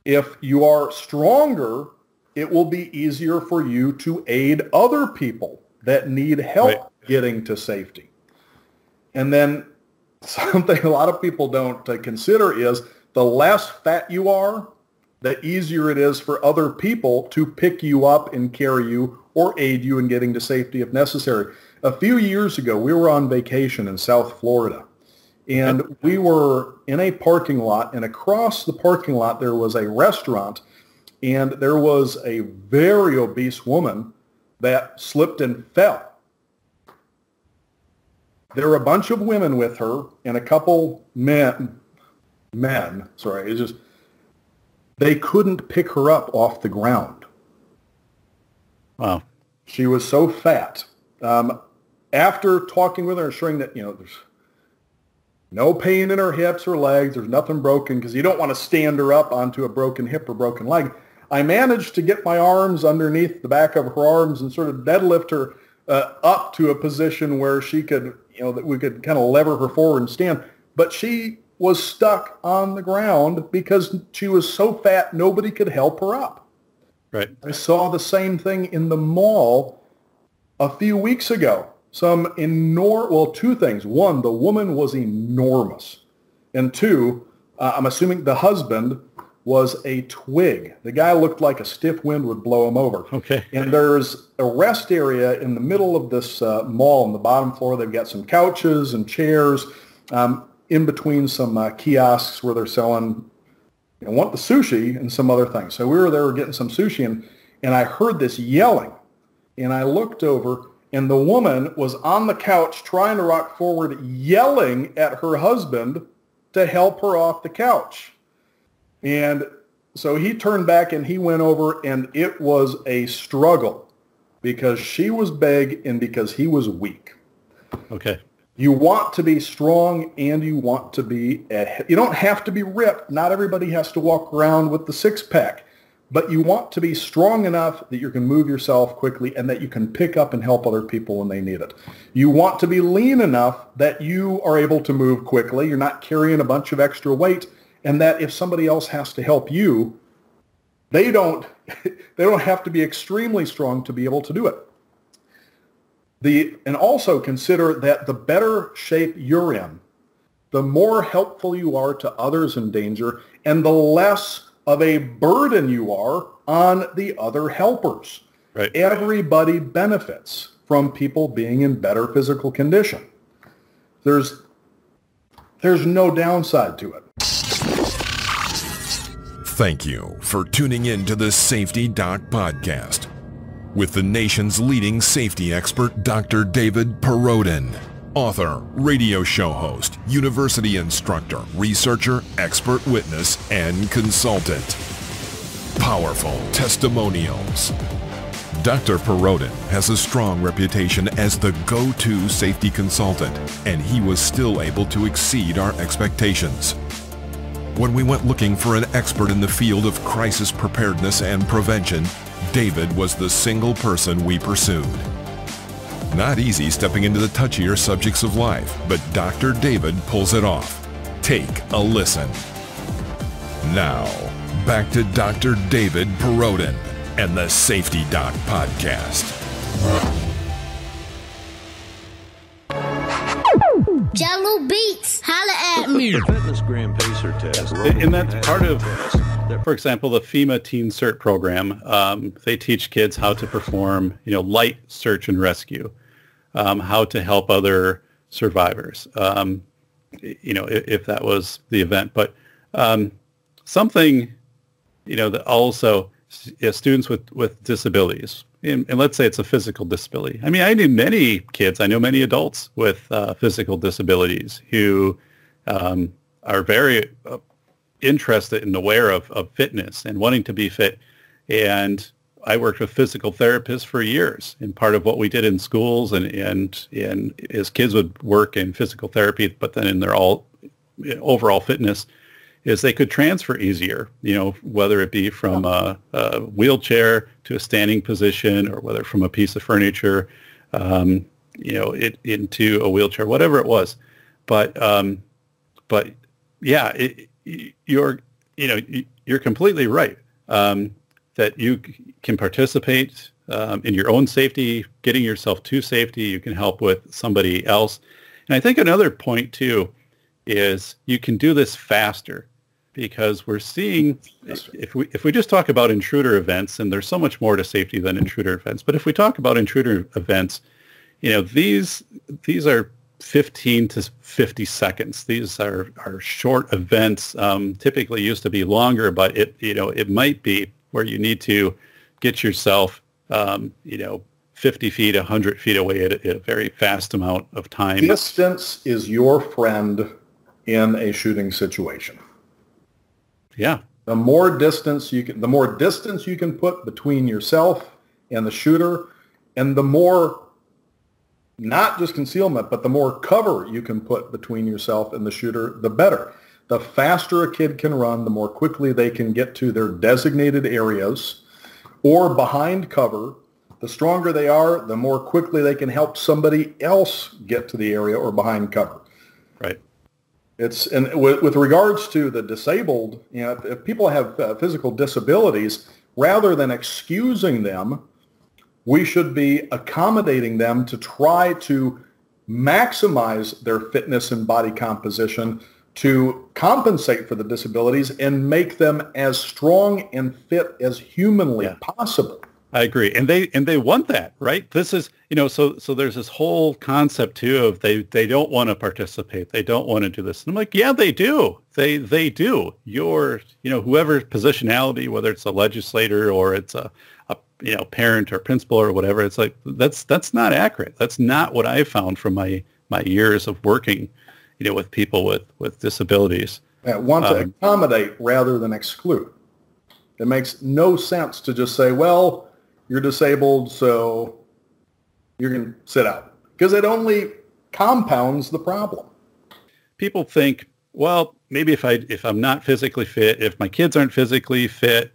If you are stronger it will be easier for you to aid other people that need help right. getting to safety. And then something <laughs> a lot of people don't consider is the less fat you are, the easier it is for other people to pick you up and carry you or aid you in getting to safety if necessary. A few years ago, we were on vacation in South Florida. And we were in a parking lot, and across the parking lot, there was a restaurant, and there was a very obese woman that slipped and fell. There were a bunch of women with her and a couple men, men, sorry, it's just, they couldn't pick her up off the ground. Wow. She was so fat. Um, after talking with her, assuring that, you know, there's no pain in her hips or legs, there's nothing broken because you don't want to stand her up onto a broken hip or broken leg. I managed to get my arms underneath the back of her arms and sort of deadlift her uh, up to a position where she could, you know, that we could kind of lever her forward and stand. But she was stuck on the ground because she was so fat nobody could help her up. Right. I saw the same thing in the mall a few weeks ago. Some enor well, two things. One, the woman was enormous, and two, uh, I'm assuming the husband was a twig. The guy looked like a stiff wind would blow him over. Okay. And there's a rest area in the middle of this uh, mall on the bottom floor. They've got some couches and chairs um, in between some uh, kiosks where they're selling you know, want the sushi and some other things. So we were there getting some sushi and, and I heard this yelling and I looked over and the woman was on the couch trying to rock forward yelling at her husband to help her off the couch. And so he turned back and he went over and it was a struggle because she was big and because he was weak. Okay. You want to be strong and you want to be, you don't have to be ripped. Not everybody has to walk around with the six pack, but you want to be strong enough that you can move yourself quickly and that you can pick up and help other people when they need it. You want to be lean enough that you are able to move quickly. You're not carrying a bunch of extra weight and that if somebody else has to help you, they don't <laughs> they don't have to be extremely strong to be able to do it. The and also consider that the better shape you're in, the more helpful you are to others in danger and the less of a burden you are on the other helpers. Right. Everybody benefits from people being in better physical condition. There's there's no downside to it. Thank you for tuning in to the Safety Doc Podcast with the nation's leading safety expert, Dr. David Perrodin. Author, radio show host, university instructor, researcher, expert witness, and consultant. Powerful testimonials. Dr. Perrodin has a strong reputation as the go-to safety consultant, and he was still able to exceed our expectations. When we went looking for an expert in the field of crisis preparedness and prevention, David was the single person we pursued. Not easy stepping into the touchier subjects of life, but Dr. David pulls it off. Take a listen. Now, back to Dr. David Perrodin and the Safety Doc Podcast. Jello beats. Holla at me. The fitness gram pacer And that's part of, for example, the FEMA Teen CERT program. Um, they teach kids how to perform, you know, light search and rescue, um, how to help other survivors. Um, you know, if, if, that was the event, but um, something, you know, that also students with with disabilities and, and, let's say it's a physical disability. I mean, I knew many kids, I know many adults with uh, physical disabilities who um, are very uh, interested and aware of, of fitness and wanting to be fit. And I worked with physical therapists for years, and part of what we did in schools and and and as kids would work in physical therapy, but then in their all overall fitness is they could transfer easier, you know, whether it be from a, a wheelchair to a standing position or whether from a piece of furniture, um, you know, it, into a wheelchair, whatever it was. But, um, but yeah, it, you're, you know, you're completely right. Um, that you can participate um, in your own safety, getting yourself to safety. You can help with somebody else. And I think another point too is you can do this faster because we're seeing if we if we just talk about intruder events and there's so much more to safety than intruder events but if we talk about intruder events you know these these are 15 to 50 seconds. These are are short events um, typically used to be longer but it you know it might be where you need to get yourself um, you know 50 feet 100 feet away at a, at a very fast amount of time. Distance is your friend in a shooting situation. Yeah. The more distance you can, the more distance you can put between yourself and the shooter, and the more not just concealment, but the more cover you can put between yourself and the shooter, the better. The faster a kid can run, the more quickly they can get to their designated areas or behind cover. The stronger they are, the more quickly they can help somebody else get to the area or behind cover. Right. It's and with, with regards to the disabled, you know, if, if people have uh, physical disabilities, rather than excusing them, we should be accommodating them to try to maximize their fitness and body composition to compensate for the disabilities and make them as strong and fit as humanly yeah. possible. I agree, and they and they want that, right? This is you know, so so there's this whole concept too of they they don't want to participate, they don't want to do this. And I'm like, yeah, they do, they they do. Your you know whoever positionality, whether it's a legislator or it's a, a you know parent or principal or whatever, it's like that's that's not accurate. That's not what I found from my my years of working, you know, with people with with disabilities. Yeah, want to um, accommodate rather than exclude. It makes no sense to just say, well you're disabled, so you're going to sit out because it only compounds the problem. People think, well, maybe if I if I'm not physically fit, if my kids aren't physically fit,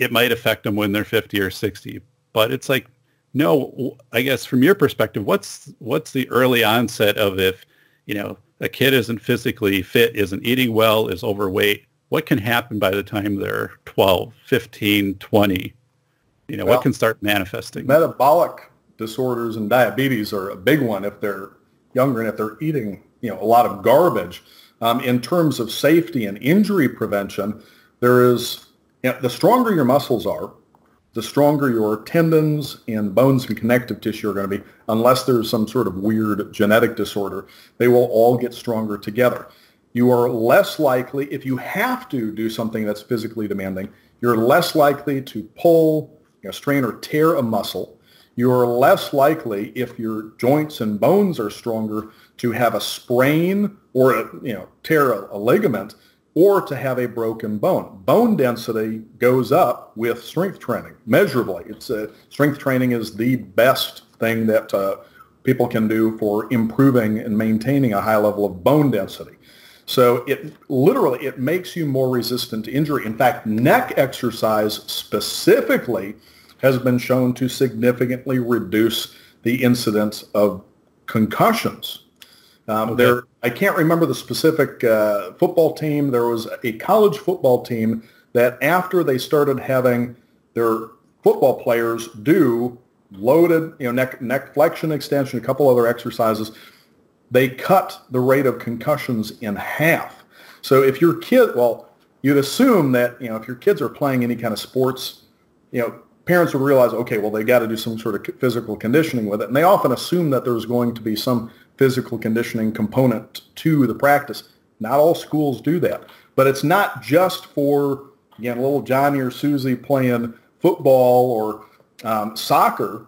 it might affect them when they're 50 or 60. But it's like, no, I guess from your perspective, what's what's the early onset of if, you know, a kid isn't physically fit, isn't eating well, is overweight, what can happen by the time they're 12, 15, 20? You know, well, what can start manifesting? Metabolic disorders and diabetes are a big one if they're younger and if they're eating, you know, a lot of garbage. Um, in terms of safety and injury prevention, there is, know, the stronger your muscles are, the stronger your tendons and bones and connective tissue are going to be, unless there's some sort of weird genetic disorder. They will all get stronger together. You are less likely, if you have to do something that's physically demanding, you're less likely to pull, you know, strain or tear a muscle, you're less likely, if your joints and bones are stronger, to have a sprain or a, you know tear a, a ligament or to have a broken bone. Bone density goes up with strength training measurably. It's a, strength training is the best thing that uh, people can do for improving and maintaining a high level of bone density. So it literally it makes you more resistant to injury. In fact, neck exercise specifically has been shown to significantly reduce the incidence of concussions. Um, okay. There, I can't remember the specific uh, football team. There was a college football team that after they started having their football players do loaded, you know, neck, neck flexion extension, a couple other exercises, they cut the rate of concussions in half. So if your kid, well, you'd assume that, you know, if your kids are playing any kind of sports, you know, parents would realize, okay, well, they got to do some sort of physical conditioning with it. And they often assume that there's going to be some physical conditioning component to the practice. Not all schools do that. But it's not just for, again, little Johnny or Susie playing football or um, soccer.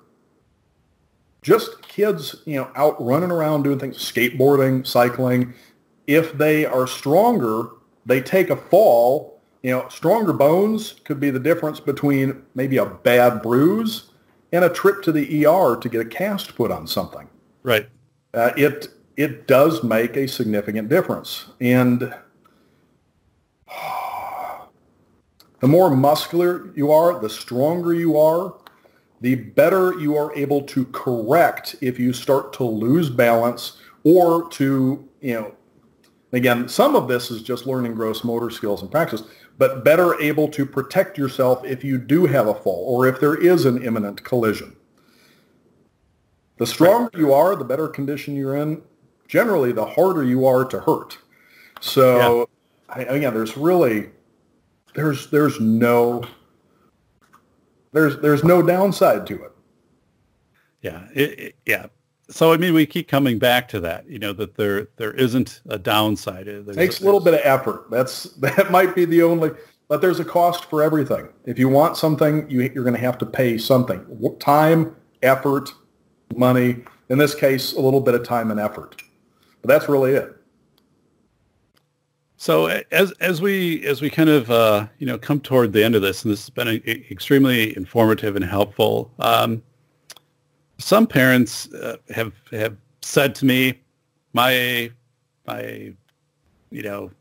Just kids, you know, out running around doing things, skateboarding, cycling. If they are stronger, they take a fall you know, stronger bones could be the difference between maybe a bad bruise and a trip to the ER to get a cast put on something. Right. Uh, it it does make a significant difference, and the more muscular you are, the stronger you are, the better you are able to correct if you start to lose balance or to you know. Again, some of this is just learning gross motor skills and practice, but better able to protect yourself if you do have a fall or if there is an imminent collision. The stronger you are, the better condition you're in. Generally, the harder you are to hurt. So, yeah. I, again, there's really there's there's no there's there's no downside to it. Yeah, it, it, yeah. So I mean, we keep coming back to that. You know that there there isn't a downside. There's, Takes a little bit of effort. That's <laughs> that might be the only. But there's a cost for everything. If you want something, you, you're going to have to pay something. Time, effort, money. In this case, a little bit of time and effort. But that's really it. So as as we as we kind of uh, you know come toward the end of this, and this has been a, extremely informative and helpful. Um, some parents uh, have have said to me, my my you know,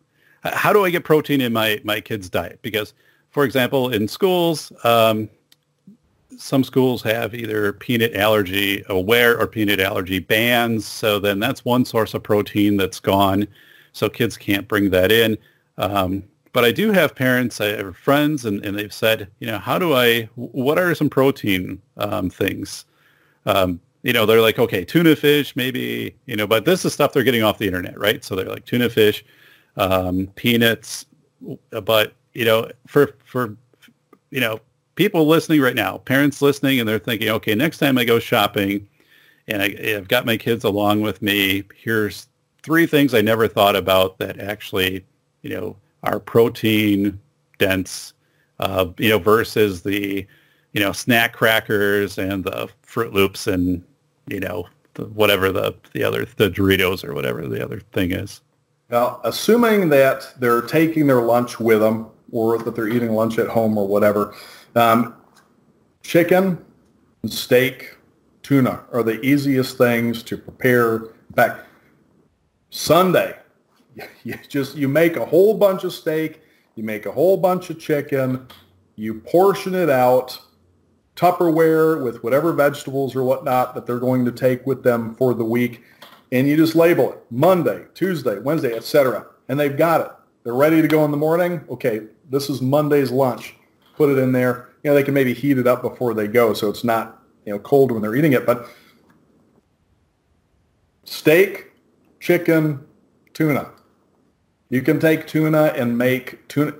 how do I get protein in my my kid's diet? Because, for example, in schools, um, some schools have either peanut allergy aware or peanut allergy bans. So then that's one source of protein that's gone so kids can't bring that in. Um, but I do have parents, I have friends, and, and they've said, you know, how do I, what are some protein um, things? Um, you know, they're like, okay, tuna fish, maybe, you know, but this is stuff they're getting off the internet, right? So they're like tuna fish, um, peanuts, but, you know, for, for, you know, people listening right now, parents listening, and they're thinking, okay, next time I go shopping and I, I've got my kids along with me, here's three things I never thought about that actually, you know, are protein dense, uh, you know, versus the, you know, snack crackers and the Fruit Loops and, you know, the, whatever the, the other, the Doritos or whatever the other thing is. Now, assuming that they're taking their lunch with them or that they're eating lunch at home or whatever, um, chicken, steak, tuna are the easiest things to prepare. In fact, Sunday, <laughs> you just you make a whole bunch of steak, you make a whole bunch of chicken, you portion it out, Tupperware with whatever vegetables or whatnot that they're going to take with them for the week, and you just label it Monday, Tuesday, Wednesday, etc. And they've got it. They're ready to go in the morning. Okay, this is Monday's lunch. Put it in there. You know, they can maybe heat it up before they go so it's not, you know, cold when they're eating it. But steak, chicken, tuna. You can take tuna and make tuna.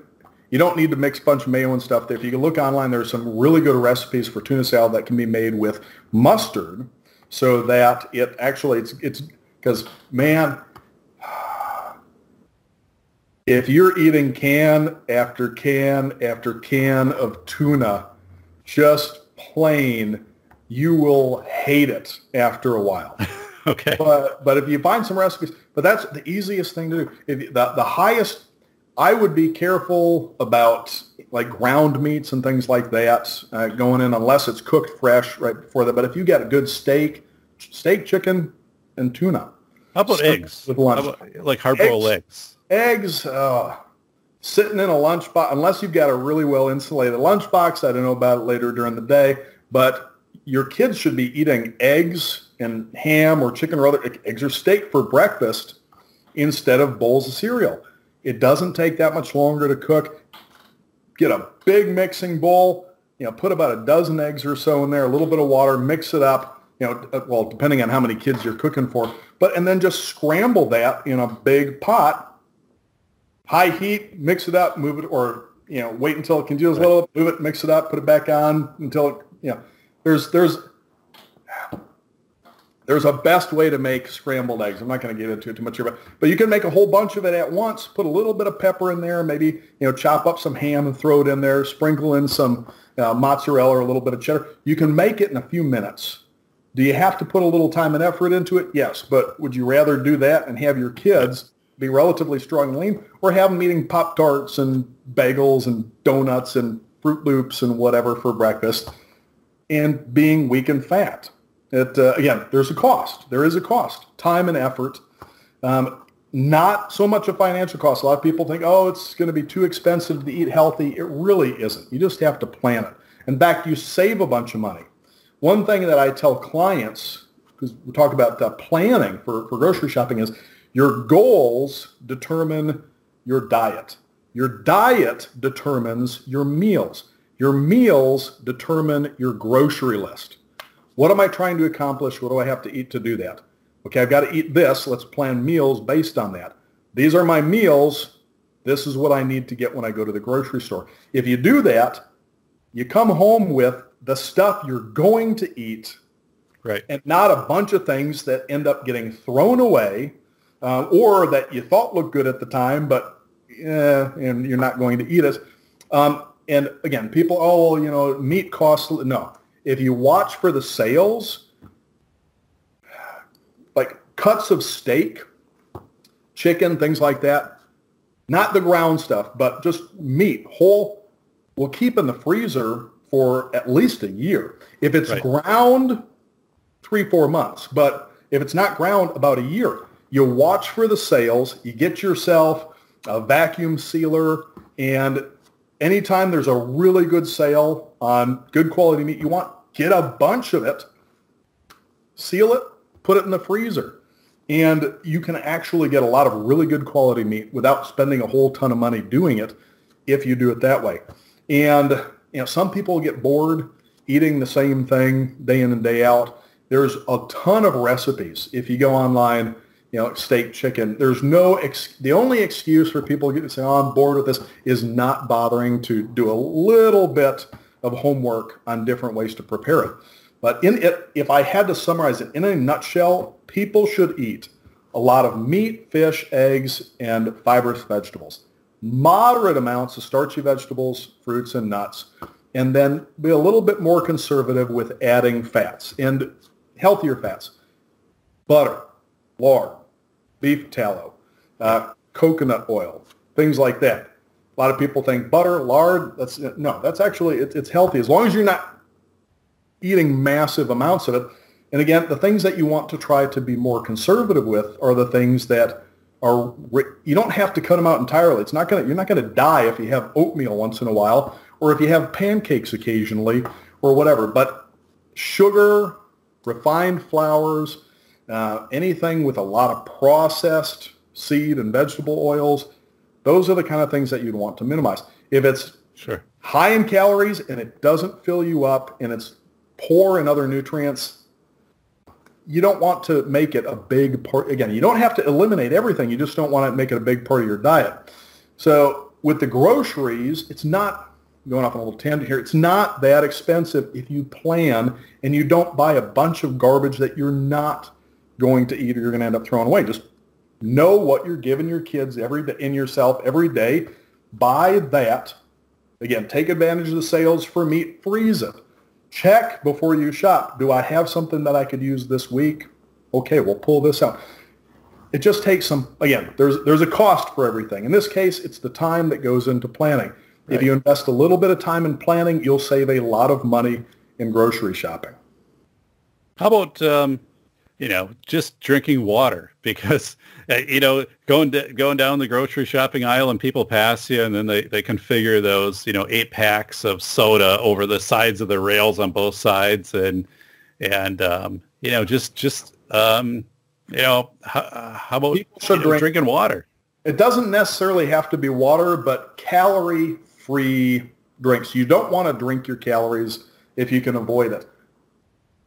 You don't need to mix a bunch of mayo and stuff. If you can look online, there's some really good recipes for tuna salad that can be made with mustard so that it actually, it's, it's because man, if you're eating can after can after can of tuna, just plain, you will hate it after a while. <laughs> Okay. But but if you find some recipes, but that's the easiest thing to do. If the the highest, I would be careful about like ground meats and things like that uh, going in unless it's cooked fresh right before that. But if you get a good steak, steak, chicken, and tuna. How about eggs? With lunch, about, like hard-boiled eggs. Eggs. Eggs, uh, sitting in a lunchbox, unless you've got a really well insulated lunchbox. I don't know about it later during the day, but your kids should be eating eggs and ham or chicken or other eggs or steak for breakfast instead of bowls of cereal. It doesn't take that much longer to cook. Get a big mixing bowl, you know, put about a dozen eggs or so in there, a little bit of water, mix it up, you know, uh, well, depending on how many kids you're cooking for, but, and then just scramble that in a big pot, high heat, mix it up, move it, or, you know, wait until it congeals a little, move it, mix it up, put it back on until it, you know, there's, there's, there's a best way to make scrambled eggs. I'm not going to get into it too much here, but, but you can make a whole bunch of it at once. Put a little bit of pepper in there, maybe you know chop up some ham and throw it in there. Sprinkle in some uh, mozzarella or a little bit of cheddar. You can make it in a few minutes. Do you have to put a little time and effort into it? Yes, but would you rather do that and have your kids be relatively strong and lean, or have them eating pop tarts and bagels and donuts and Fruit Loops and whatever for breakfast, and being weak and fat? It, uh, again, there's a cost. There is a cost, time and effort. Um, not so much a financial cost. A lot of people think, oh, it's going to be too expensive to eat healthy. It really isn't. You just have to plan it. In fact, you save a bunch of money. One thing that I tell clients, because we talk about planning for, for grocery shopping, is your goals determine your diet. Your diet determines your meals. Your meals determine your grocery list. What am I trying to accomplish? What do I have to eat to do that? Okay, I've got to eat this. Let's plan meals based on that. These are my meals. This is what I need to get when I go to the grocery store. If you do that, you come home with the stuff you're going to eat Right. and not a bunch of things that end up getting thrown away uh, or that you thought looked good at the time, but eh, and you're not going to eat it. Um, and again, people, oh, you know, meat costs. No, if you watch for the sales, like cuts of steak, chicken, things like that, not the ground stuff, but just meat, whole, will keep in the freezer for at least a year. If it's Right. ground, three, four months. But if it's not ground, about a year. You watch for the sales. You get yourself a vacuum sealer. And anytime there's a really good sale on good quality meat you want, get a bunch of it, seal it, put it in the freezer. And you can actually get a lot of really good quality meat without spending a whole ton of money doing it if you do it that way. And you know, some people get bored eating the same thing day in and day out. There's a ton of recipes. If you go online, you know, steak, chicken, there's no, ex- the only excuse for people to say, oh, I'm bored with this is not bothering to do a little bit of homework on different ways to prepare it. But in it, if I had to summarize it in a nutshell, people should eat a lot of meat, fish, eggs, and fibrous vegetables. Moderate amounts of starchy vegetables, fruits, and nuts. And then be a little bit more conservative with adding fats and healthier fats. Butter, lard, beef tallow, uh, coconut oil, things like that. A lot of people think butter, lard, that's no, that's actually, it, it's healthy as long as you're not eating massive amounts of it. And again, the things that you want to try to be more conservative with are the things that are you don't have to cut them out entirely. It's not gonna you're not gonna die if you have oatmeal once in a while or if you have pancakes occasionally or whatever. But sugar, refined flours, uh, anything with a lot of processed seed and vegetable oils, those are the kind of things that you'd want to minimize. If it's Sure. high in calories and it doesn't fill you up and it's poor in other nutrients, you don't want to make it a big part. Again, you don't have to eliminate everything. You just don't want to make it a big part of your diet. So with the groceries, it's not going off on a little tangent here. It's not that expensive if you plan and you don't buy a bunch of garbage that you're not going to eat or you're going to end up throwing away. Just know what you're giving your kids every day in yourself every day. Buy that. Again, take advantage of the sales for meat. Freeze it. Check before you shop. Do I have something that I could use this week? Okay, we'll pull this out. It just takes some, again, there's, there's a cost for everything. In this case, it's the time that goes into planning. If you invest a little bit of time in planning, you'll save a lot of money in grocery shopping. How about um, you know just drinking water? <laughs> Because uh, you know going d- going down the grocery shopping aisle and people pass you, and then they they configure those you know eight packs of soda over the sides of the rails on both sides, and and um, you know just just um, you know how, how about People should know, drink- drinking water? It doesn't necessarily have to be water, but calorie-free drinks. You don't want to drink your calories if you can avoid it.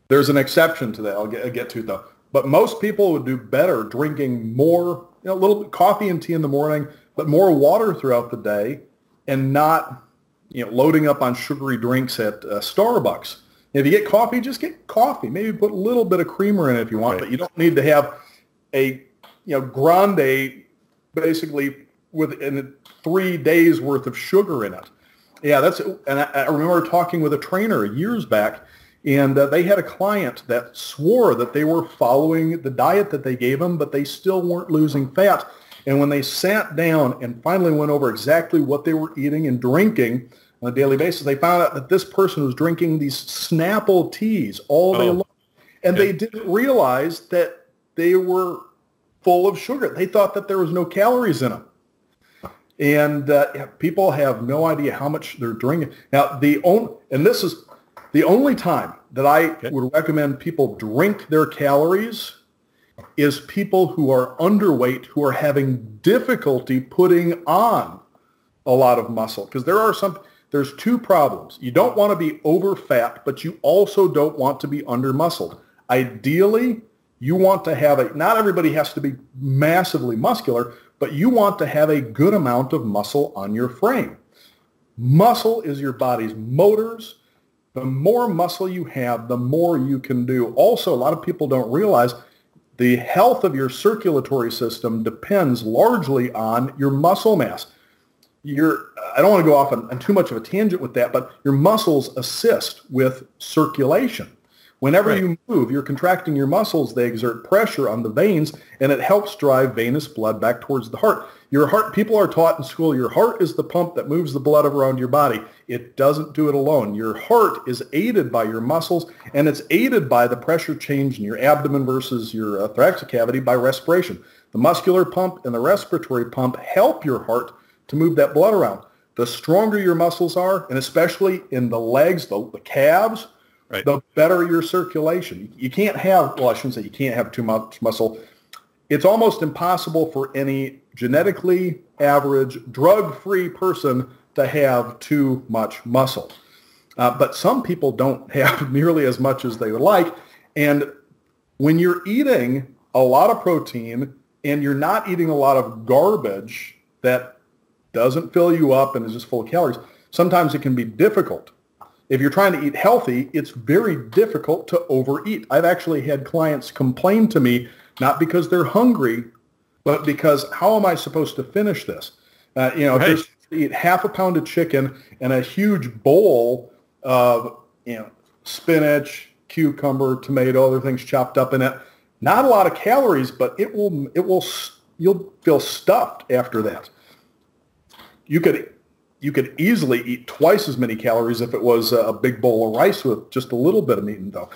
There's an exception to that. I'll get, I'll get to it though. But most people would do better drinking more, you know, a little bit coffee and tea in the morning, but more water throughout the day, and not, you know, loading up on sugary drinks at uh, Starbucks. If you get coffee, just get coffee. Maybe put a little bit of creamer in it if you want, Right. but you don't need to have a, you know, grande basically with in three days worth of sugar in it. Yeah, that's and I, I remember talking with a trainer years back, and uh, they had a client that swore that they were following the diet that they gave them, but they still weren't losing fat. And when they sat down and finally went over exactly what they were eating and drinking on a daily basis, they found out that this person was drinking these Snapple teas all day Oh. long, and Okay. they didn't realize that they were full of sugar. They thought that there was no calories in them. And uh, people have no idea how much they're drinking. Now, the only, and this is the only time that I Okay. would recommend people drink their calories is people who are underweight who are having difficulty putting on a lot of muscle because there are some there's two problems. You don't want to be over fat, but you also don't want to be under muscled. Ideally, you want to have a not everybody has to be massively muscular, but you want to have a good amount of muscle on your frame. Muscle is your body's motors. The more muscle you have, the more you can do. Also, a lot of people don't realize the health of your circulatory system depends largely on your muscle mass. Your, I don't want to go off on, on too much of a tangent with that, but your muscles assist with circulation. Whenever right. you move, you're contracting your muscles. They exert pressure on the veins, and it helps drive venous blood back towards the heart. Your heart, people are taught in school, your heart is the pump that moves the blood around your body. It doesn't do it alone. Your heart is aided by your muscles, and it's aided by the pressure change in your abdomen versus your uh, thoracic cavity by respiration. The muscular pump and the respiratory pump help your heart to move that blood around. The stronger your muscles are, and especially in the legs, the, the calves, right. the better your circulation. You can't have, well, I shouldn't say you can't have too much muscle. It's almost impossible for any genetically average, drug-free person to have too much muscle. Uh, but some people don't <laughs> have nearly as much as they would like. And when you're eating a lot of protein and you're not eating a lot of garbage that doesn't fill you up and is just full of calories, sometimes it can be difficult if you're trying to eat healthy, it's very difficult to overeat. I've actually had clients complain to me, not because they're hungry, but because how am I supposed to finish this? Uh, you know, right. you eat half a pound of chicken and a huge bowl of, you know, spinach, cucumber, tomato, other things chopped up in it, not a lot of calories, but it will, it will, you'll feel stuffed after that. You could you could easily eat twice as many calories if it was a big bowl of rice with just a little bit of meat in though.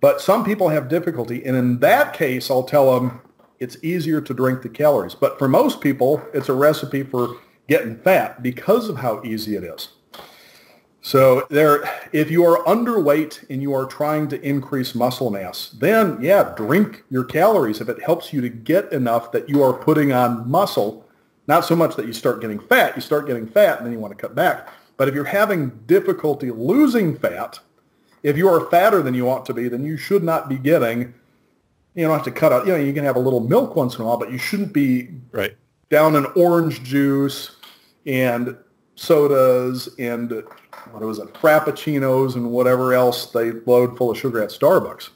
But some people have difficulty, and in that case, I'll tell them it's easier to drink the calories. But for most people, it's a recipe for getting fat because of how easy it is. So there, if you are underweight and you are trying to increase muscle mass, then yeah, drink your calories if it helps you to get enough that you are putting on muscle not so much that you start getting fat, you start getting fat and then you want to cut back. But if you're having difficulty losing fat, if you are fatter than you ought to be, then you should not be getting, you don't have to cut out, you know, you can have a little milk once in a while, but you shouldn't be right down in orange juice and sodas and what was it, frappuccinos and whatever else they load full of sugar at Starbucks.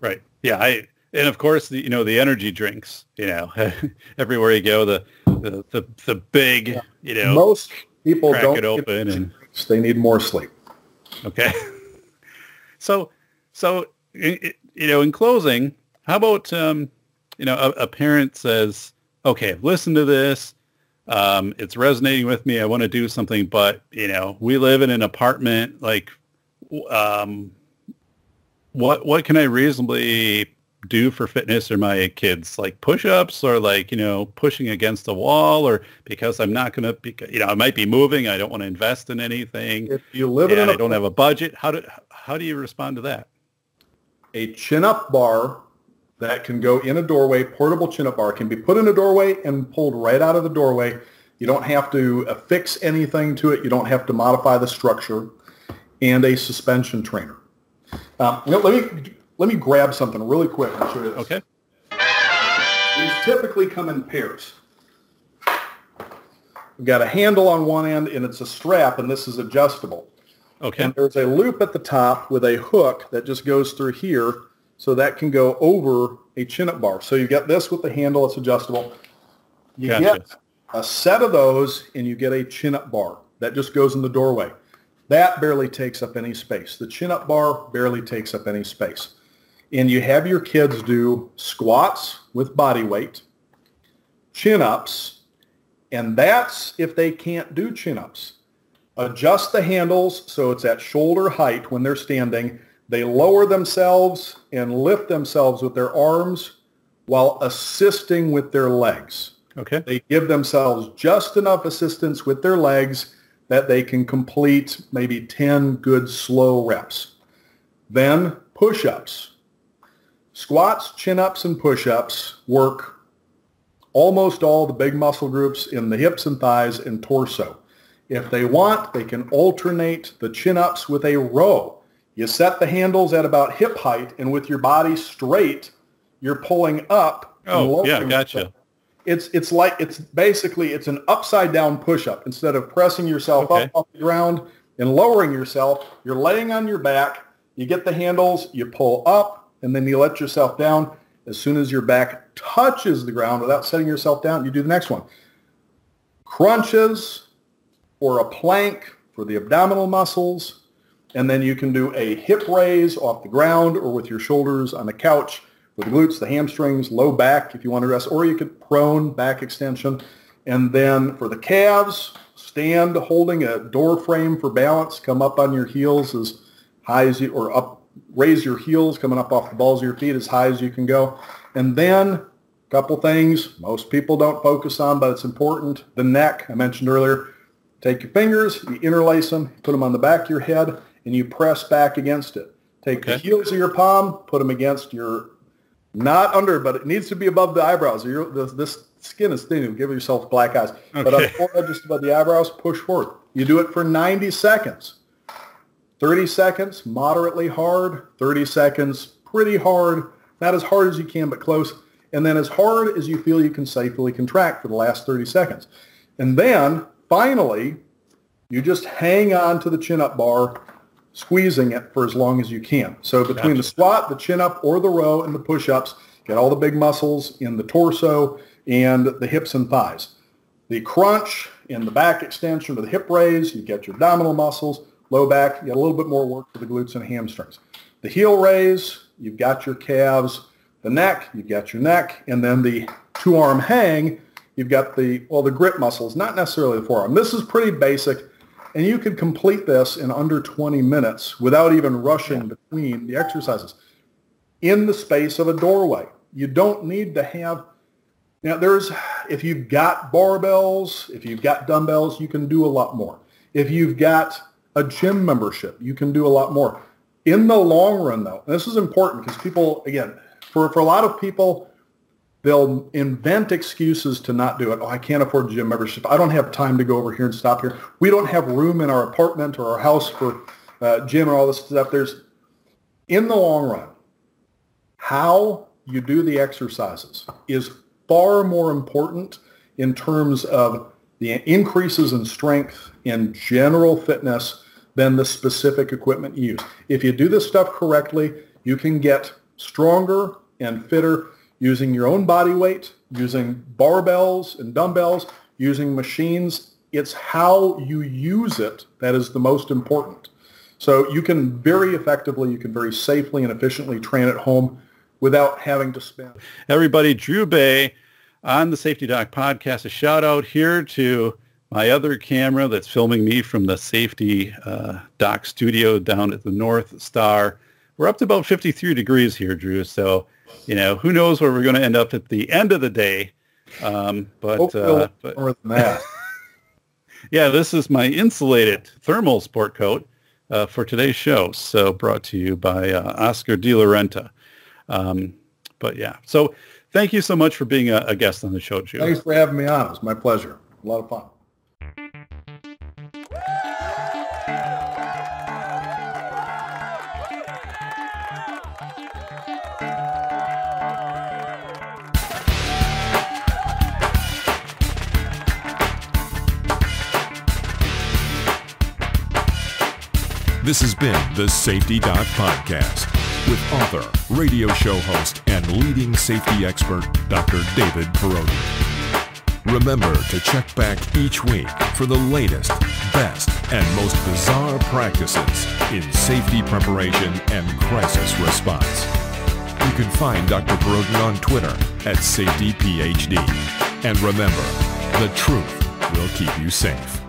Right. Yeah. I, and of course, the, you know, the energy drinks, you know, <laughs> everywhere you go, the, the, the, the big, yeah. you know, most people crack don't it open and they need more sleep. Okay. <laughs> so, so, you know, in closing, how about, um, you know, a, a parent says, okay, I've listened to this. Um, it's resonating with me. I want to do something, but you know, we live in an apartment. Like, um, what what can I reasonably do for fitness or my kids like push-ups or like you know pushing against the wall or because i'm not going to be you know i might be moving i don't want to invest in anything if you live in i don't have a budget how do how do you respond to that? A chin-up bar that can go in a doorway portable chin-up bar can be put in a doorway and pulled right out of the doorway. You don't have to affix anything to it you don't have to modify the structure and a suspension trainer. Um, let me let me grab something really quick and show you this. Okay. These typically come in pairs. We've got a handle on one end and it's a strap and this is adjustable. Okay. And there's a loop at the top with a hook that just goes through here so that can go over a chin-up bar. So you've got this with the handle, it's adjustable. You gotcha. get a set of those and you get a chin-up bar that just goes in the doorway. That barely takes up any space. The chin-up bar barely takes up any space and you have your kids do squats with body weight, chin-ups, and that's if they can't do chin-ups. Adjust the handles so it's at shoulder height when they're standing. They lower themselves and lift themselves with their arms while assisting with their legs. Okay. They give themselves just enough assistance with their legs that they can complete maybe 10 good slow reps. Then push-ups. Squats, chin-ups, and push-ups work almost all the big muscle groups in the hips and thighs and torso. If they want, they can alternate the chin-ups with a row. You set the handles at about hip height, and with your body straight, you're pulling up. Oh, yeah, gotcha. It's it's like it's basically it's an upside down push up. Instead of pressing yourself Okay. up off the ground and lowering yourself, you're laying on your back. You get the handles, you pull up, and then you let yourself down. As soon as your back touches the ground without setting yourself down, you do the next one. Crunches or a plank for the abdominal muscles. And then you can do a hip raise off the ground or with your shoulders on the couch with the glutes, the hamstrings, low back if you want to rest, or you could prone back extension. And then for the calves, stand holding a door frame for balance, come up on your heels as high as you, or up, raise your heels coming up off the balls of your feet as high as you can go. And then a couple things most people don't focus on, but it's important. The neck, I mentioned earlier, Take your fingers, you interlace them, put them on the back of your head, and you press back against it. Take the heels of your palm, put them against your, not under, but it needs to be above the eyebrows. Your, this, this skin is thin. You'll give yourself black eyes. But on the forehead, just above the eyebrows, push forward. You do it for 90 seconds. 30 seconds, moderately hard. 30 seconds, pretty hard. Not as hard as you can, but close. And then as hard as you feel you can safely contract for the last 30 seconds. And then finally, you just hang on to the chin-up bar, squeezing it for as long as you can. So between the squat, the chin-up, or the row, and the push-ups, get all the big muscles in the torso and the hips and thighs. The crunch in the back extension or the hip raise, you get your abdominal muscles, low back, you get a little bit more work for the glutes and hamstrings. The heel raise, you've got your calves. The neck, you've got your neck. And then the two-arm hang, you've got the, well, the grip muscles, not necessarily the forearm. This is pretty basic. And you could complete this in under 20 minutes without even rushing between the exercises in the space of a doorway. You don't need to have now there's if you've got barbells, if you've got dumbbells, you can do a lot more. If you've got a gym membership, you can do a lot more. In the long run though, this is important because people again, for, for a lot of people, they'll invent excuses to not do it. Oh, I can't afford gym membership. I don't have time to go over here and stop here. We don't have room in our apartment or our house for uh, gym and all this stuff. There's in the long run, how you do the exercises is far more important in terms of the increases in strength and general fitness than the specific equipment used. If you do this stuff correctly, you can get stronger and fitter using your own body weight, using barbells and dumbbells, using machines. It's how you use it that is the most important. So you can very effectively, you can very safely and efficiently train at home without having to spend. Everybody, Drew Baye on the Safety Doc podcast. A shout out here to my other camera that's filming me from the Safety uh, Doc studio down at the North Star. We're up to about 53 degrees here, Drew. So, you know, who knows where we're going to end up at the end of the day. Um, but, uh, but more than that. <laughs> <laughs> yeah, this is my insulated thermal sport coat uh, for today's show. So brought to you by uh, Oscar De La Renta. Um, but yeah, so thank you so much for being a, a guest on the show, Drew. Thanks for having me on. It was my pleasure. A lot of fun. This has been the Safety Doc Podcast with author, radio show host, and leading safety expert, Dr. David Perrodin. Remember to check back each week for the latest, best, and most bizarre practices in safety preparation and crisis response. You can find Dr. Perrodin on Twitter at SafetyPhD. And remember, the truth will keep you safe.